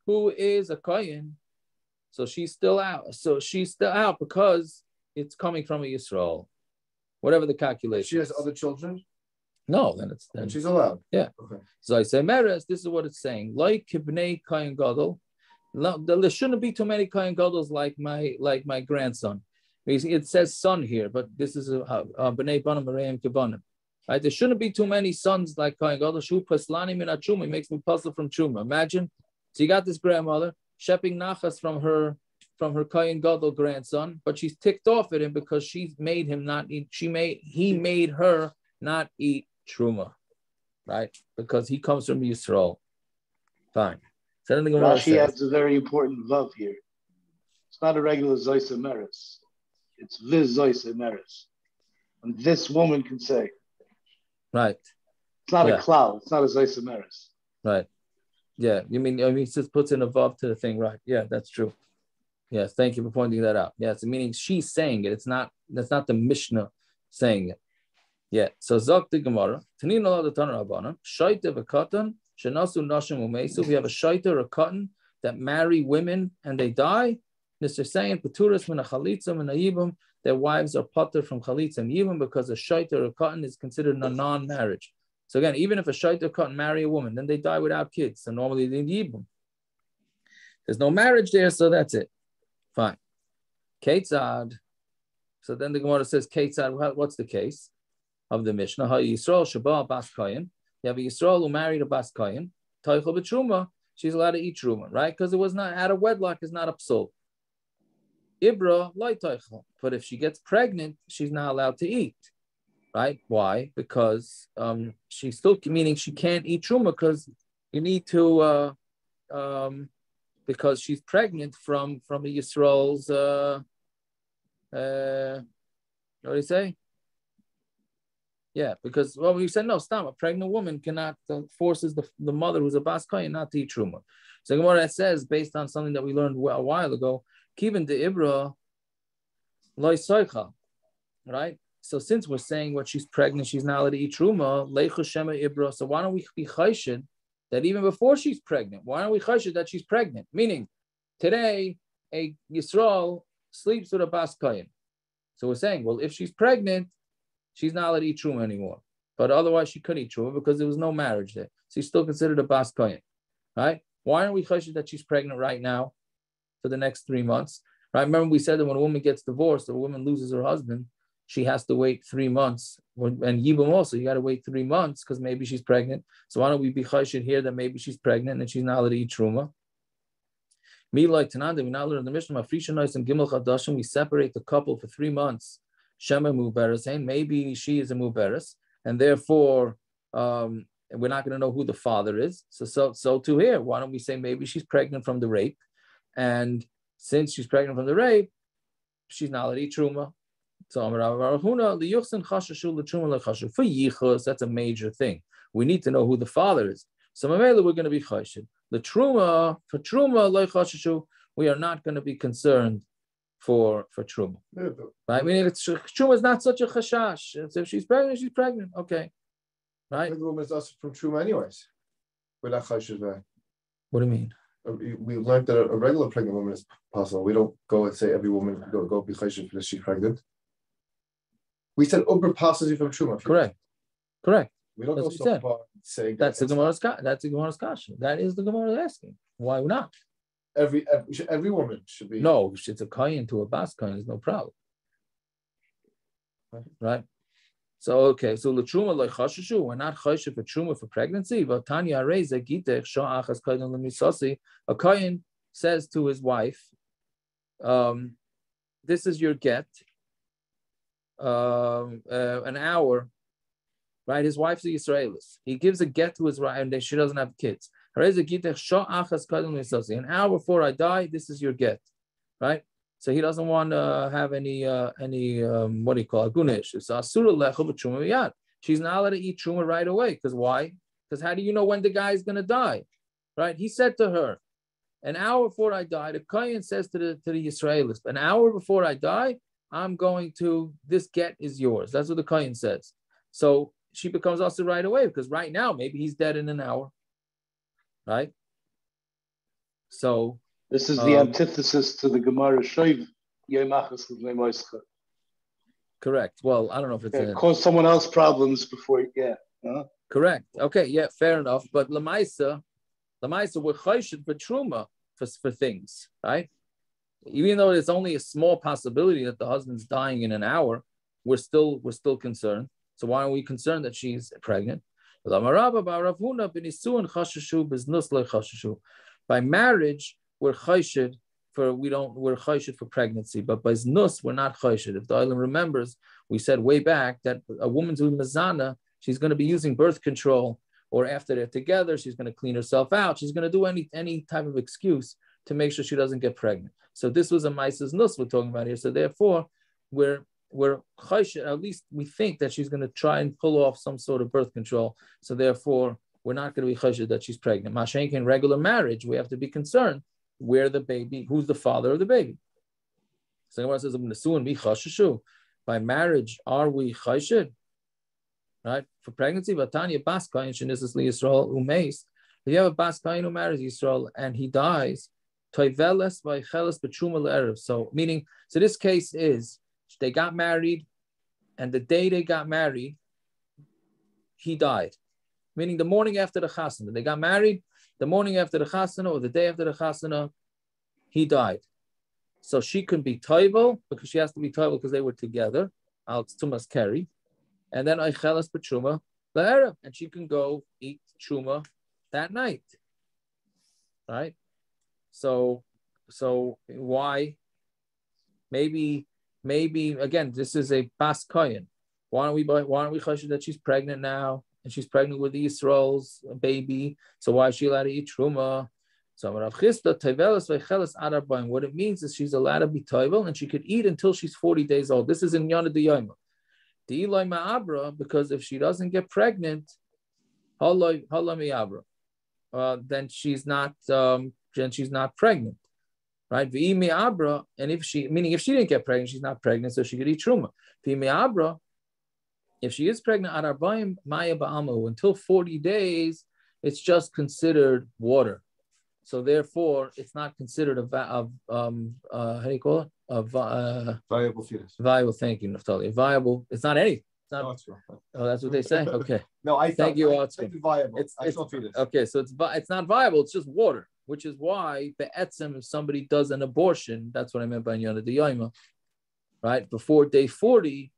who is a Kohen, so she's still out. So she's still out because it's coming from a Yisrael. Whatever the calculation. She has other children? No, then it's then she's allowed. Yeah. Okay. So I say Meres, this is what it's saying. Like Kibnei Kohen Gadol, there shouldn't be too many Kohen Gadol's like my like my grandson. It says son here, but this is a Bnei Banim Mareim Kibanim. Right? There shouldn't be too many sons like Kohen Gadol. Shu Paslani Min Chuma makes me passul from Chuma. Imagine, so you got this grandmother shepping nachas from her from her Kohen Gadol grandson, but she's ticked off at him because she made him not eat. She made he made her not eat truma, right? Because he comes from Yisrael. Fine. So Rashi adds a very important vav here. It's not a regular Zoisa Meris. It's this Zoisa Meris. And this woman can say. Right. It's not yeah. a cloud. It's not a Zoisa Meris. Right. Yeah. You mean, I mean, just puts in a vav to the thing, right? Yeah, that's true. Yes, thank you for pointing that out. Yes, meaning she's saying it. It's not that's not the Mishnah saying it. Yeah. So Zok the Gemara, Tanin Allah the Tanur Rabbanan, Shaita v'katan Shenasu nashim umesu. We have a shaita or a cotton that marry women and they die. Mr. saying paturas min chalitza min Their wives are putter from chalitza and yibum because a shaita or a cotton is considered a non-marriage. So again, even if a shaita cotton marry a woman, then they die without kids. So normally they yibum. There's no marriage there, so that's it. Fine. Ketzad. So then the Gemara says, Ketzad, what's the case of the Mishnah? Yisrael Shabbat Bas. You have a Yisrael who married a Bas she's allowed to eat Truma, right? Because it was not out of wedlock, is not a psul. Ibra. But if she gets pregnant, she's not allowed to eat, right? Why? Because um, she's still, meaning she can't eat Truma because you need to, uh, um, because she's pregnant from from Yisrael's, uh, uh, what do you say? Yeah, because well, you said no, stop. A pregnant woman cannot uh, forces the, the mother who's a baskaya not to eat truma. So Gemara says, based on something that we learned a while ago, kiven de ibra loy soicha, right? So since we're saying what she's pregnant, she's not allowed to eat truma, shema ibra. So why don't we be chayshid that even before she's pregnant, why don't we chayshid that she's pregnant? Meaning, today a Yisrael sleeps with a bas baskayim. So we're saying, well, if she's pregnant, she's not allowed to eat truma anymore. But otherwise, she could eat truma because there was no marriage there. So she's still considered a bas kohen, right? Why aren't we chashish that she's pregnant right now for the next three months? Right? Remember, we said that when a woman gets divorced or a woman loses her husband, she has to wait three months. And Yibam also, you got to wait three months because maybe she's pregnant. So why don't we be chashish here that maybe she's pregnant and she's not allowed to eat truma? Me like Tananda, we not learn the Mishnah, and Gimel Chadashim, we separate the couple for three months Shema Muberes, maybe she is a Muberes, and therefore um, we're not going to know who the father is. So, so, so to here, why don't we say maybe she's pregnant from the rape, and since she's pregnant from the rape, she's not allowed to eat truma. So for yichus, that's a major thing. We need to know who the father is. So we're going to be chashiv. The truma for truma we are not going to be concerned for for truma. Right? I mean, it's, truma is not such a chashash. If she's pregnant, she's pregnant. Okay, right? The woman is also from truma, anyways. We're not chashash. What do you mean? Uh, we learned that a regular pregnant woman is possible. We don't go and say every woman go go be chashash because she's pregnant. We said uber passes you from truma. Correct. Correct. We don't that's go so far saying that's the Gemara's that's the Gemara's kasha. That is the Gemara asking. Why not? Every every, every woman should be no. It's a kain to a bas kain. There's no problem. Right. So okay, so the truma like chashushu, we're not chashiv for truma for pregnancy. But Tanya Reza gitech sha'achas kain lemisasi. A kain says to his wife, um, "This is your get. Um, uh, an hour right? His wife's a Israelis. He gives a get to his wife, and she doesn't have kids. An hour before I die, this is your get, right? So he doesn't want to have any uh, any um, what do you call it? Gunish. She's not allowed to eat truma right away because why? Because how do you know when the guy is going to die, right? He said to her, an hour before I die, the Kayan says to the to the Israelis, an hour before I die, I'm going to this get is yours. That's what the Kayan says. So she becomes also right away because right now maybe he's dead in an hour, right? So this is the um, antithesis to the Gemara Shoiv Correct. Well, I don't know if it's yeah, a, cause someone else problems before. Yeah. Huh? Correct. Okay. Yeah. Fair enough. But Lamaisa, Lamaisa, we're for truma for, for things, right? Even though it's only a small possibility that the husband's dying in an hour, we're still we're still concerned. So why are we concerned that she's pregnant? By marriage, we're chayshid for we don't we're chayshid for pregnancy, but by znus we're not chayshid. If the island remembers, we said way back that a woman's mazana, she's going to be using birth control, or after they're together, she's going to clean herself out. She's going to do any any type of excuse to make sure she doesn't get pregnant. So this was a Mises nus we're talking about here. So therefore, we're we're at least we think that she's going to try and pull off some sort of birth control. So therefore, we're not going to be chayshid that she's pregnant. Mashenk in regular marriage, we have to be concerned where the baby, who's the father of the baby. So Gemara says, "I'm By marriage, are we chayshid? Right for pregnancy, but Vatanya Baskayin Shenisis Yisrael Umeis. If you have a Baskayin who marries Yisrael and he dies, Toiveles by Cheles Betruma So meaning, so this case is they got married, and the day they got married, he died. Meaning the morning after the chasana. They got married, the morning after the chasana or the day after the chasana, he died. So she can be toivel because she has to be toivel because they were together. Al tumas carry, and then aichelas betruma la'erev, and she can go eat truma that night. Right. So, so why? Maybe maybe again this is a bas koyin. Why don't we why don't we question that she's pregnant now and she's pregnant with Yisrael's baby? So why is she allowed to eat truma? So Rav Chisda tevelas vechelas adar What it means is she's allowed to be toivel and she could eat until she's forty days old. This is in Yana de Yoma. The Eloi Ma'abra, because if she doesn't get pregnant, haloi haloi uh, then she's not um, then she's not pregnant right? V'imi abra, and if she, meaning if she didn't get pregnant, she's not pregnant, so she could eat truma. V'imi abra, if she is pregnant at arbaim maya ba'amu until 40 days, it's just considered water. So therefore, it's not considered a, va- um, uh, how do you call it? A uh, viable fetus. Viable, thank you, Naftali. Viable, it's not anything. It's not, oh, oh, that's what they say. Okay. no, I thank you, I, viable. It's, it's, okay, so it's it's not viable. It's just water which is why be'etzem, if somebody does an abortion, that's what I meant by Yana Yoma, right? Before day 40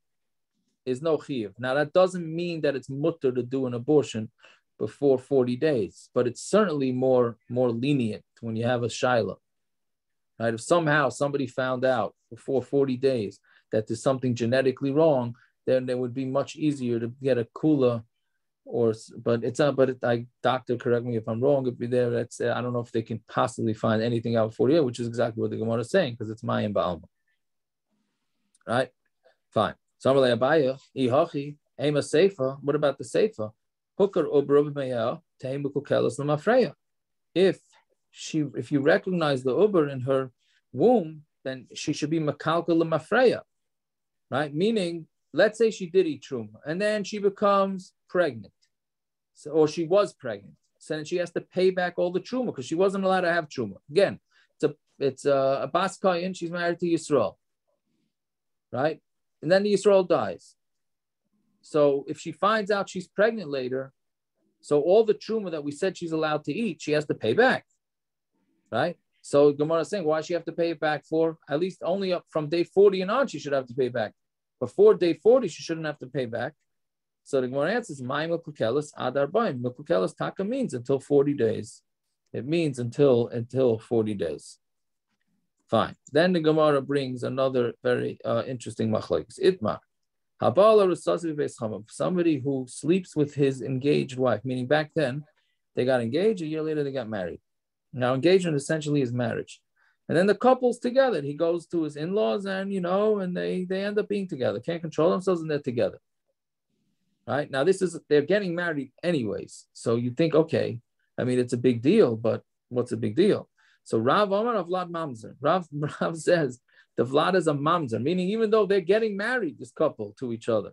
is no chiv. Now that doesn't mean that it's mutter to do an abortion before 40 days, but it's certainly more more lenient when you have a shiloh. Right? If somehow somebody found out before 40 days that there's something genetically wrong, then it would be much easier to get a kula or but it's not but it, I doctor correct me if I'm wrong if there say I don't know if they can possibly find anything out for you which is exactly what the Gemara is saying because it's Mayim Ba'alma. Right? Fine. So I'm Abaye Ihachi Ema Seifa what about the Seifa? Hooker Obrub if she if you recognize the Uber in her womb then she should be Makalka Lamafreya right? Meaning let's say she did eat truma and then she becomes pregnant so, or she was pregnant. So she has to pay back all the truma because she wasn't allowed to have truma. Again, it's a it's a, a bas. She's married to Yisrael, right? And then the Yisrael dies. So if she finds out she's pregnant later, so all the truma that we said she's allowed to eat, she has to pay back, right? So Gemara is saying, why she have to pay it back for? At least only up from day 40 and on, she should have to pay back. Before day 40, she shouldn't have to pay back. So the Gemara answers, "My milkukelis adar baim." Milkukelis taka means until forty days. It means until until forty days. Fine. Then the Gemara brings another very uh, interesting machlekes. Itmar. Habala Somebody who sleeps with his engaged wife, meaning back then they got engaged, a year later they got married. Now engagement essentially is marriage. And then the couple's together. He goes to his in-laws and you know, and they they end up being together. Can't control themselves and they're together right? Now, this is, they're getting married anyways. So you think, okay, I mean, it's a big deal, but what's a big deal? So Rav Omar of Vlad Mamzer, Rav, Rav says the Vlad is a Mamzer, meaning even though they're getting married, this couple, to each other.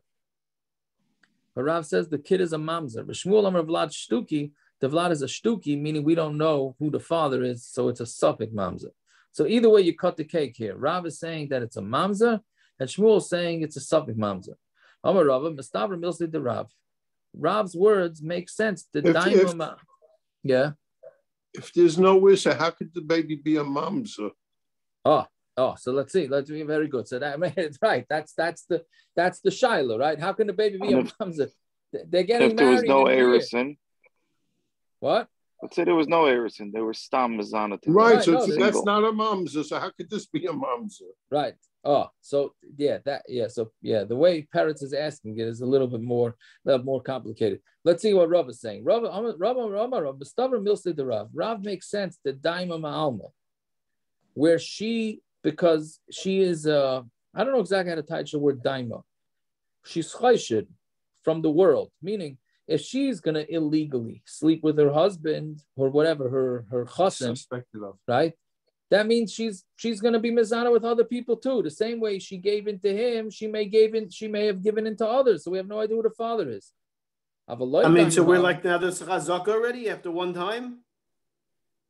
But Rav says the kid is a Mamzer. Shmuel Omar Vlad Shtuki, the Vlad is a Shtuki, meaning we don't know who the father is, so it's a safek Mamzer. So either way, you cut the cake here. Rav is saying that it's a Mamzer, and Shmuel is saying it's a safek Mamzer. Amar Rava, Mustavra Milsi the Rav. Rav's words make sense. The if, if, yeah. If there's no wish, how could the baby be a mamza? Oh, oh, ah, so let's see. Let's be very good. So that it's right. That's that's the that's the shiloh, right? How can the baby be a um, mamza? They're getting if there was no Arison. What? Let's say there was no Arison. There was Stam Mazana. Right, right, so no, that's not a mamza. So how could this be a mamza? Right. Oh, so yeah, that yeah, so yeah, the way Parrots is asking it is a little bit more, a little more complicated. Let's see what Rav is saying. Rav, Rav, Rav, Rav, Rav, Milsa the Rav. Rav makes sense. The Daima Ma'alma, where she because she is uh I don't know exactly how to title the word Daima. She's chayshid from the world, meaning if she's gonna illegally sleep with her husband or whatever her her chassim, right? That means she's she's going to be mizana with other people too. The same way she gave into him, she may gave in, she may have given into others. So we have no idea who the father is. I mean, so we're like now there's chazaka already after one time.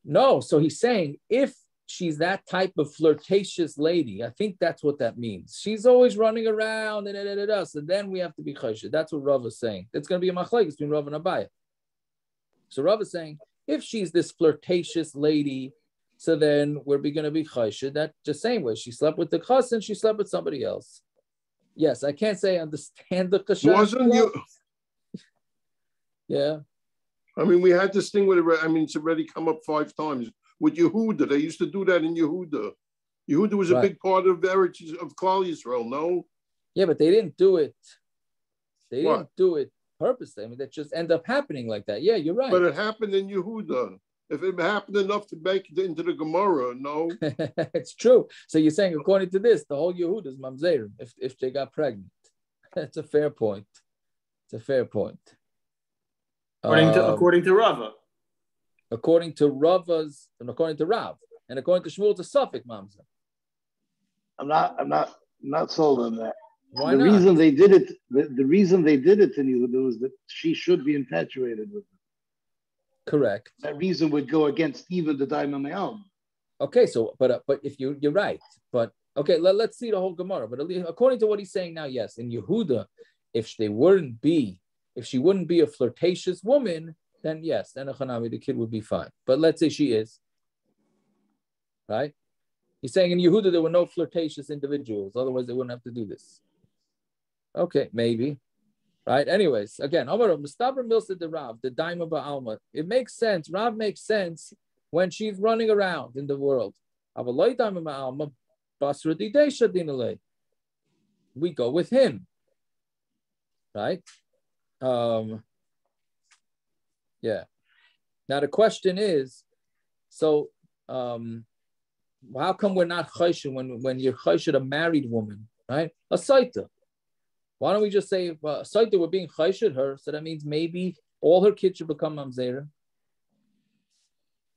No, so he's saying if she's that type of flirtatious lady, I think that's what that means. She's always running around and da, da, da, so then we have to be chayshah. That's what Rav is saying. It's going to be a machlek between Rav and Abaye. So Rav is saying if she's this flirtatious lady so then we're going to be chayshed that the same way she slept with the chas and she slept with somebody else. Yes, I can't say I understand the kashan. Wasn't you? yeah. I mean, we had this thing with it. I mean, it's already come up five times with Yehuda. They used to do that in Yehuda. Yehuda was a right. big part of the heritage of Klal Yisrael. No. Yeah, but they didn't do it. They what? didn't do it purposely. I mean, that just end up happening like that. Yeah, you're right. But it happened in Yehuda if it happened enough to make it into the Gemara, no. it's true. So you're saying, according to this, the whole Yehud is mamzer if, if they got pregnant. That's a fair point. It's a fair point. According to um, according to Rava. According to Rava's and according to Rav. And according to Shmuel, it's a safek mamzer. I'm not I'm not I'm not sold on that. Why the not? reason they did it, the, the reason they did it to Yehuda was that she should be infatuated with him. Correct. That reason would go against even the Daimon Me'al. Okay, so but uh, but if you you're right, but okay, let, let's see the whole Gemara. But according to what he's saying now, yes, in Yehuda, if they wouldn't be, if she wouldn't be a flirtatious woman, then yes, then a Hanami, the kid would be fine. But let's say she is, right? He's saying in Yehuda there were no flirtatious individuals, otherwise they wouldn't have to do this. Okay, maybe. Right. Anyways, again, Omar Mustafa the Rav, the Daima Ba'alma. It makes sense. Rav makes sense when she's running around in the world. We go with him. Right? Um, yeah. Now the question is, so um, how come we're not chayshin when when you're chayshin a married woman, right? A saita. Why don't we just say well, saita we're being chayshin her, so that means maybe all her kids should become mamzera,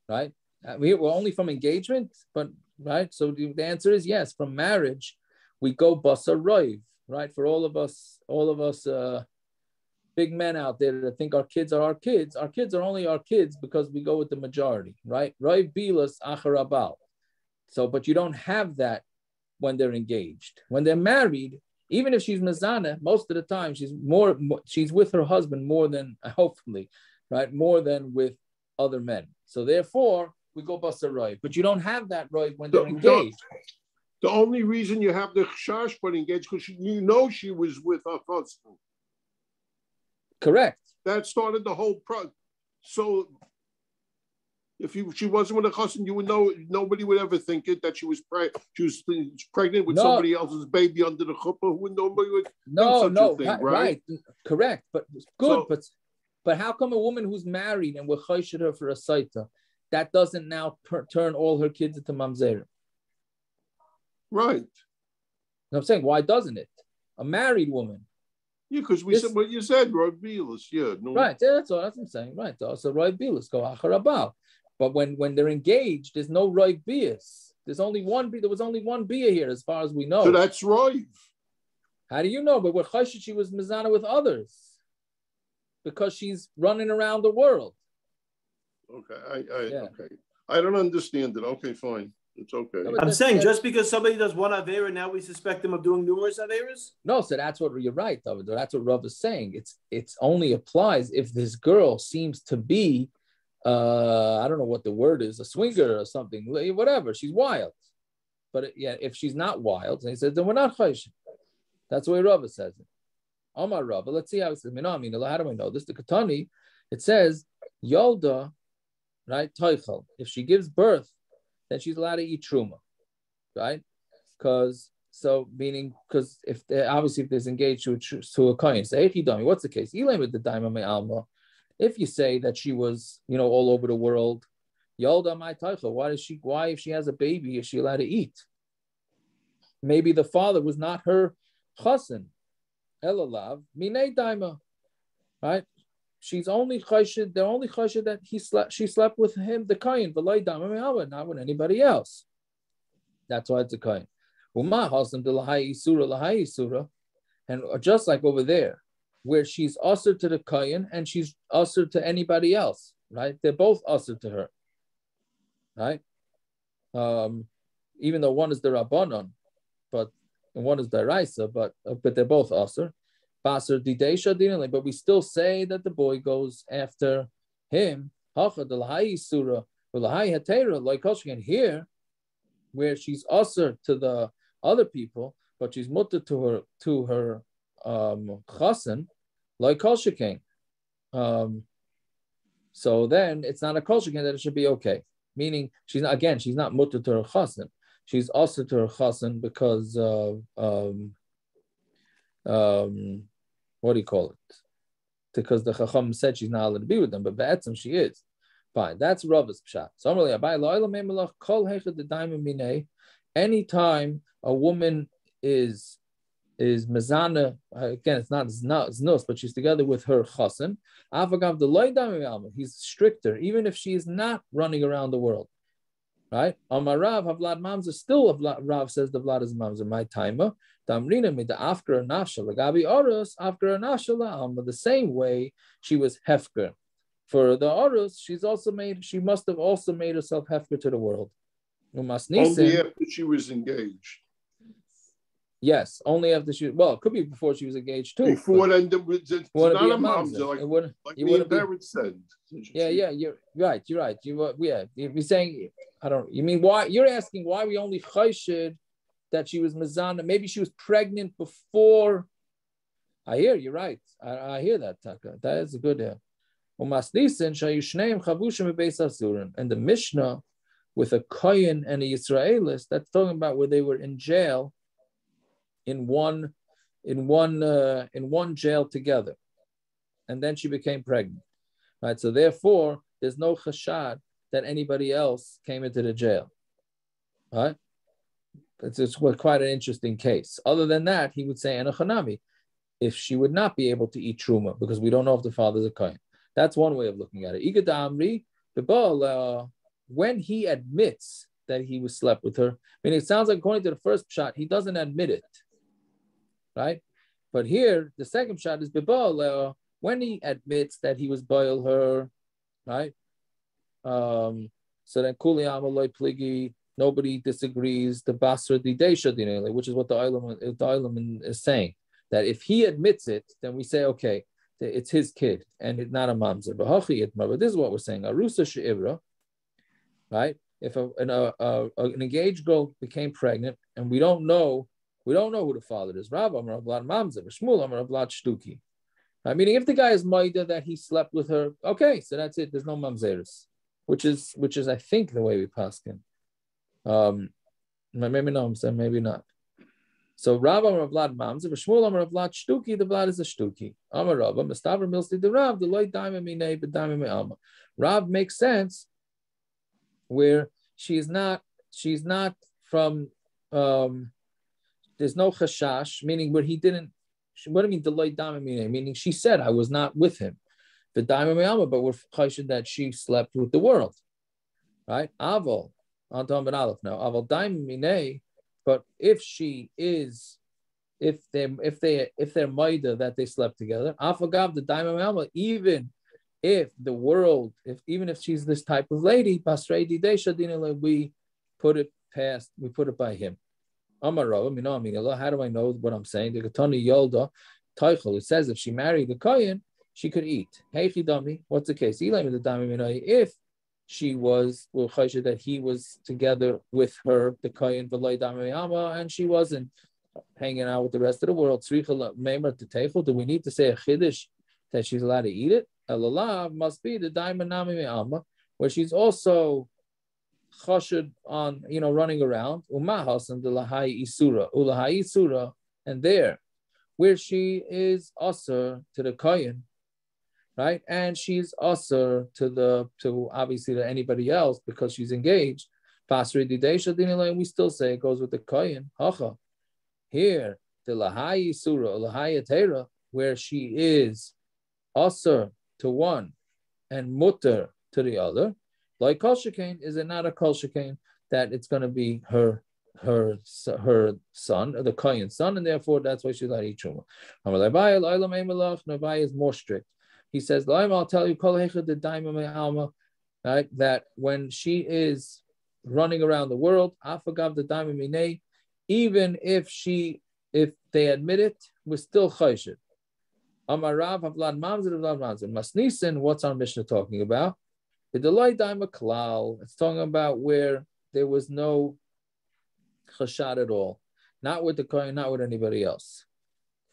right? Uh, we, we're only from engagement, but right. So the, answer is yes. From marriage, we go basa roiv, right? For all of us, all of us. Uh, big men out there that think our kids are our kids. Our kids are only our kids because we go with the majority, right? Right bilas acharabal. So, but you don't have that when they're engaged. When they're married, even if she's mazana, most of the time she's more, she's with her husband more than hopefully, right? More than with other men. So therefore, we go basarai. But you don't have that right when they're engaged. The, the only reason you have the chash but engaged because you know she was with her husband. Correct. That started the whole pro. So if you, she wasn't with a cousin, you would know nobody would ever think it that she was pre- she was pregnant with no. somebody else's baby under the chuppah. Who nobody would no no thing, right? right? correct but good so, but but how come a woman who's married and we're chayshed her for a saita that doesn't now per- turn all her kids into mamzer? Right. I'm saying why doesn't it? A married woman yeah, because we this, said what you said, Roy Beelis. Yeah, no. Right, yeah, that's all that's what I'm saying. Right. So Roy Beelis go acharabal. But when when they're engaged, there's no Roy Beis. There's only one There was only one Bia here, as far as we know. So that's right. How do you know? But with Chashish, she was Mizana with others because she's running around the world. Okay, I, I yeah. okay. I don't understand it. Okay, fine. It's okay. I'm saying just because somebody does one Avera, now we suspect them of doing numerous Averas? No, so that's what you're right, David. That's what Rav is saying. It's it's only applies if this girl seems to be uh I don't know what the word is, a swinger or something, whatever. She's wild. But yeah, if she's not wild, and he says, then we're not chayshin. That's the way Rav says it. Omar Rav. Let's see how it says. I mean, how do I know this? The Katani, it says Yolda, right? Teichel. If she gives birth then she's allowed to eat truma, right? Because so meaning because if obviously if there's engaged to a, to a kohen, say what's the case? Elaine with the daima alma. If you say that she was you know all over the world, yolda my taicha. Why does she? Why if she has a baby is she allowed to eat? Maybe the father was not her chassan. Elalav minei daima, right? she's only chayshid, they're only chayshid that he slept, she slept with him, the kain, not with anybody else. That's why it's a kain. Uma hasam de lahai isura, lahai isura. And just like over there, where she's usher to the kain and she's usher to anybody else, right? They're both usher to her, right? Um, even though one is the rabbanon, but and one is the raisa, but uh, but they're both usher. But we still say that the boy goes after him. Like here, where she's usher to the other people, but she's mutter to her to her um chasen, like koshikin. Um, so then it's not a koshikin that it should be okay. Meaning she's not again she's not mutter to her chasen. She's also to her chasen because of um, um, what do you call it? Because the Chacham said she's not allowed to be with them, but Be'etzim she is. Fine, that's Rava's Pshat. So I'm really anytime a woman is is mezana again it's not znus but she's together with her chassan avagav the he's stricter even if she is not running around the world right amarav havlad mamza still Rav says the vlad is mamza my timer Tamrina mid the after nafsha lagabi oros after nafsha the same way she was hefker. For the oros, she's also made. She must have also made herself hefker to the world. Only after she was engaged. Yes, only after she. Well, it could be before she was engaged too. Before then, it's, it's not a mamza, like, it wouldn't, like you the parents said. Yeah, yeah, you're right. You're right. You yeah, you're saying I don't. You mean why? You're asking why we only chayshed that she was Mazana. Maybe she was pregnant before. I hear you're right. I, I hear that, Taka. That is a good. Uh, and the Mishnah with a Kohen and a Israelis, that's talking about where they were in jail in one in one uh, in one jail together, and then she became pregnant. Right. So therefore, there's no chashad that anybody else came into the jail. Right. It's, it's quite an interesting case. Other than that, he would say Enochanami, if she would not be able to eat truma because we don't know if the father's a kohen. That's one way of looking at it. Uh, when he admits that he was slept with her, I mean, it sounds like according to the first shot, he doesn't admit it, right? But here, the second shot is Bibal, uh, when he admits that he was boil her, right? Um, so then Kuli Amaloi Pligi, nobody disagrees. The Basra the Desha which is what the Ilam, the Ilam is saying. That if he admits it, then we say, okay, it's his kid and it's not a mamzer. But this is what we're saying. Arusa she'ivra, right? If a, an, a, a, an engaged girl became pregnant and we don't know, we don't know who the father is. Rav Amar Vlad Mamzer, Shmuel Amar Vlad Shtuki. Right? Meaning, if the guy is Maida that he slept with her, okay, so that's it. There's no mamzeris, which is which is I think the way we pass him. Um, maybe no, I'm saying maybe not. So Rav Amar Vlad Mamzer, Shmuel Amar Vlad Shtuki. The Vlad is a Shtuki. Amar Rav Mustaver Milsti the Rav the Loy Daimim Mine B'Daimim Alma. Rav makes sense where she's not she's not from um, there's no chashash, meaning where he didn't. What do I mean delayed damimine? Meaning she said I was not with him. The damimiyama, but we're chashed that she slept with the world, right? Aval Anton ben Aleph now. Aval damimine, but if she is. If they if they if they're maida that they slept together, afagav the daimim even if the world, if even if she's this type of lady, we put it past, we put it by him. How do I know what I'm saying? The Katani Yolda, Teichel, it says if she married the Kayan, she could eat. Hey, what's the case? If she was that he was together with her, the Kayan and she wasn't hanging out with the rest of the world. Do we need to say a chiddush that she's allowed to eat it? Elalav must be the diamond nami alma, where she's also chashud on, you know, running around. Umahas and the lahai isura, ulahai isura, and there, where she is usher to the kohen, right? And she's usher to the to obviously to anybody else because she's engaged. Pasri didesha we still say it goes with the kohen. Hacha. Here, the lahai isura, lahai atera, where she is usher to one and mutter to the other, like kol shekain, is it not a kol shekain that it's going to be her her her son, the kohen son, and therefore that's why she's not eat truma. Nabai is more strict. He says, "I'll tell you, right? That when she is running around the world, afagav the daimim even if she if they admit it, we're still chayshit. Amarav Havlad Mamzer Havlad Mamzer. Masnisen, what's our Mishnah talking about? It's talking about where there was no chashad at all. Not with the Kohen, not with anybody else.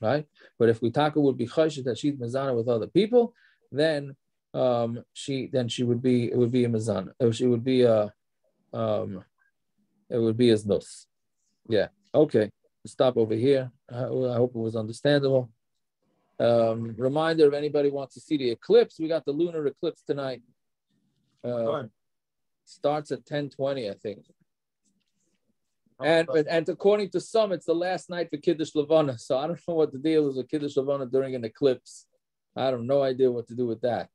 Right? But if we talk, it would be chashad that she's mazana with other people, then um, she then she would be it would be a mazana. She would be a um, it would be as nus. Yeah. Okay. Stop over here. I, I hope it was understandable. Um, reminder if anybody wants to see the eclipse, we got the lunar eclipse tonight. Uh, starts at 1020, I think. And, and according to some, it's the last night for Kiddush Levana. So I don't know what the deal is with Kiddush Levana during an eclipse. I have no idea what to do with that.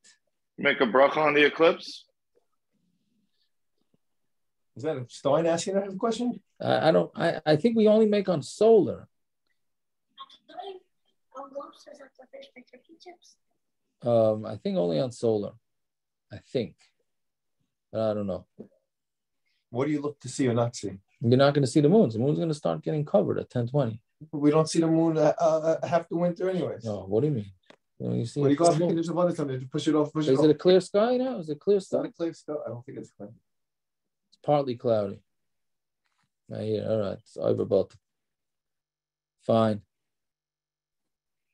Make a bracha on the eclipse? Is that Stein asking that question? I, I don't. I, I think we only make on solar. Um, I think only on solar. I think. I don't know. What do you look to see or not see? You're not going to see the moon. The moon's going to start getting covered at 1020. We don't see the moon uh, uh, half the winter anyways. No, what do you mean? You, you see when you go up, there's a lot of time to push it off. Push Is it, it a clear sky now? Is it clear sky? It's a clear sky. I don't think it's clear. It's partly cloudy. Right here. All right. It's overbuilt. Fine.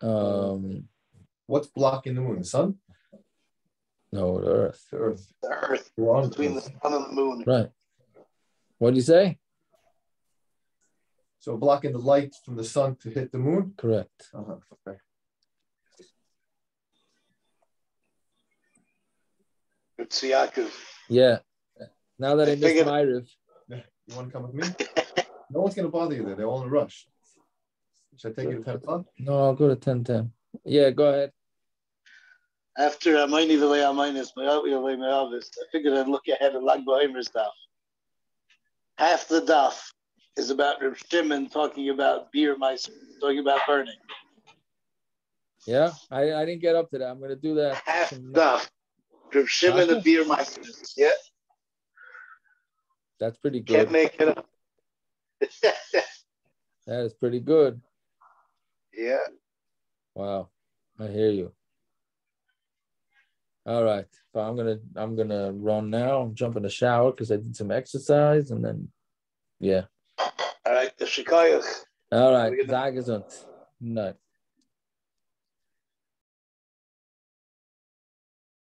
Um, What's blocking the moon? The sun? No, the Earth. The Earth. The Earth. We're on between the sun and the moon. Right. What do you say? So blocking the light from the sun to hit the moon? Correct. Uh-huh. Okay. It's Yaakov. Yeah. Now that I, I missed my riff. You want to come with me? no one's going to bother you there. They're all in a rush. Should I take you to 10 o'clock? No, I'll go to 10 10. Yeah, go ahead. After I might even lay on minus my way my office, I figured I'd look ahead at Lag BaOmer stuff. Half the daf is about Reb Shimon talking about beer mice, talking about burning. Yeah, I, I didn't get up to that. I'm going to do that. Half daf. Reb Shimon the beer mice. Yeah. That's pretty good. Can't make it up. that is pretty good. Yeah. Wow. I hear you. All right. So I'm gonna I'm gonna run now. I'm jump in the shower because I did some exercise and then yeah. All right, the Shikayach. All right. Zag. Night.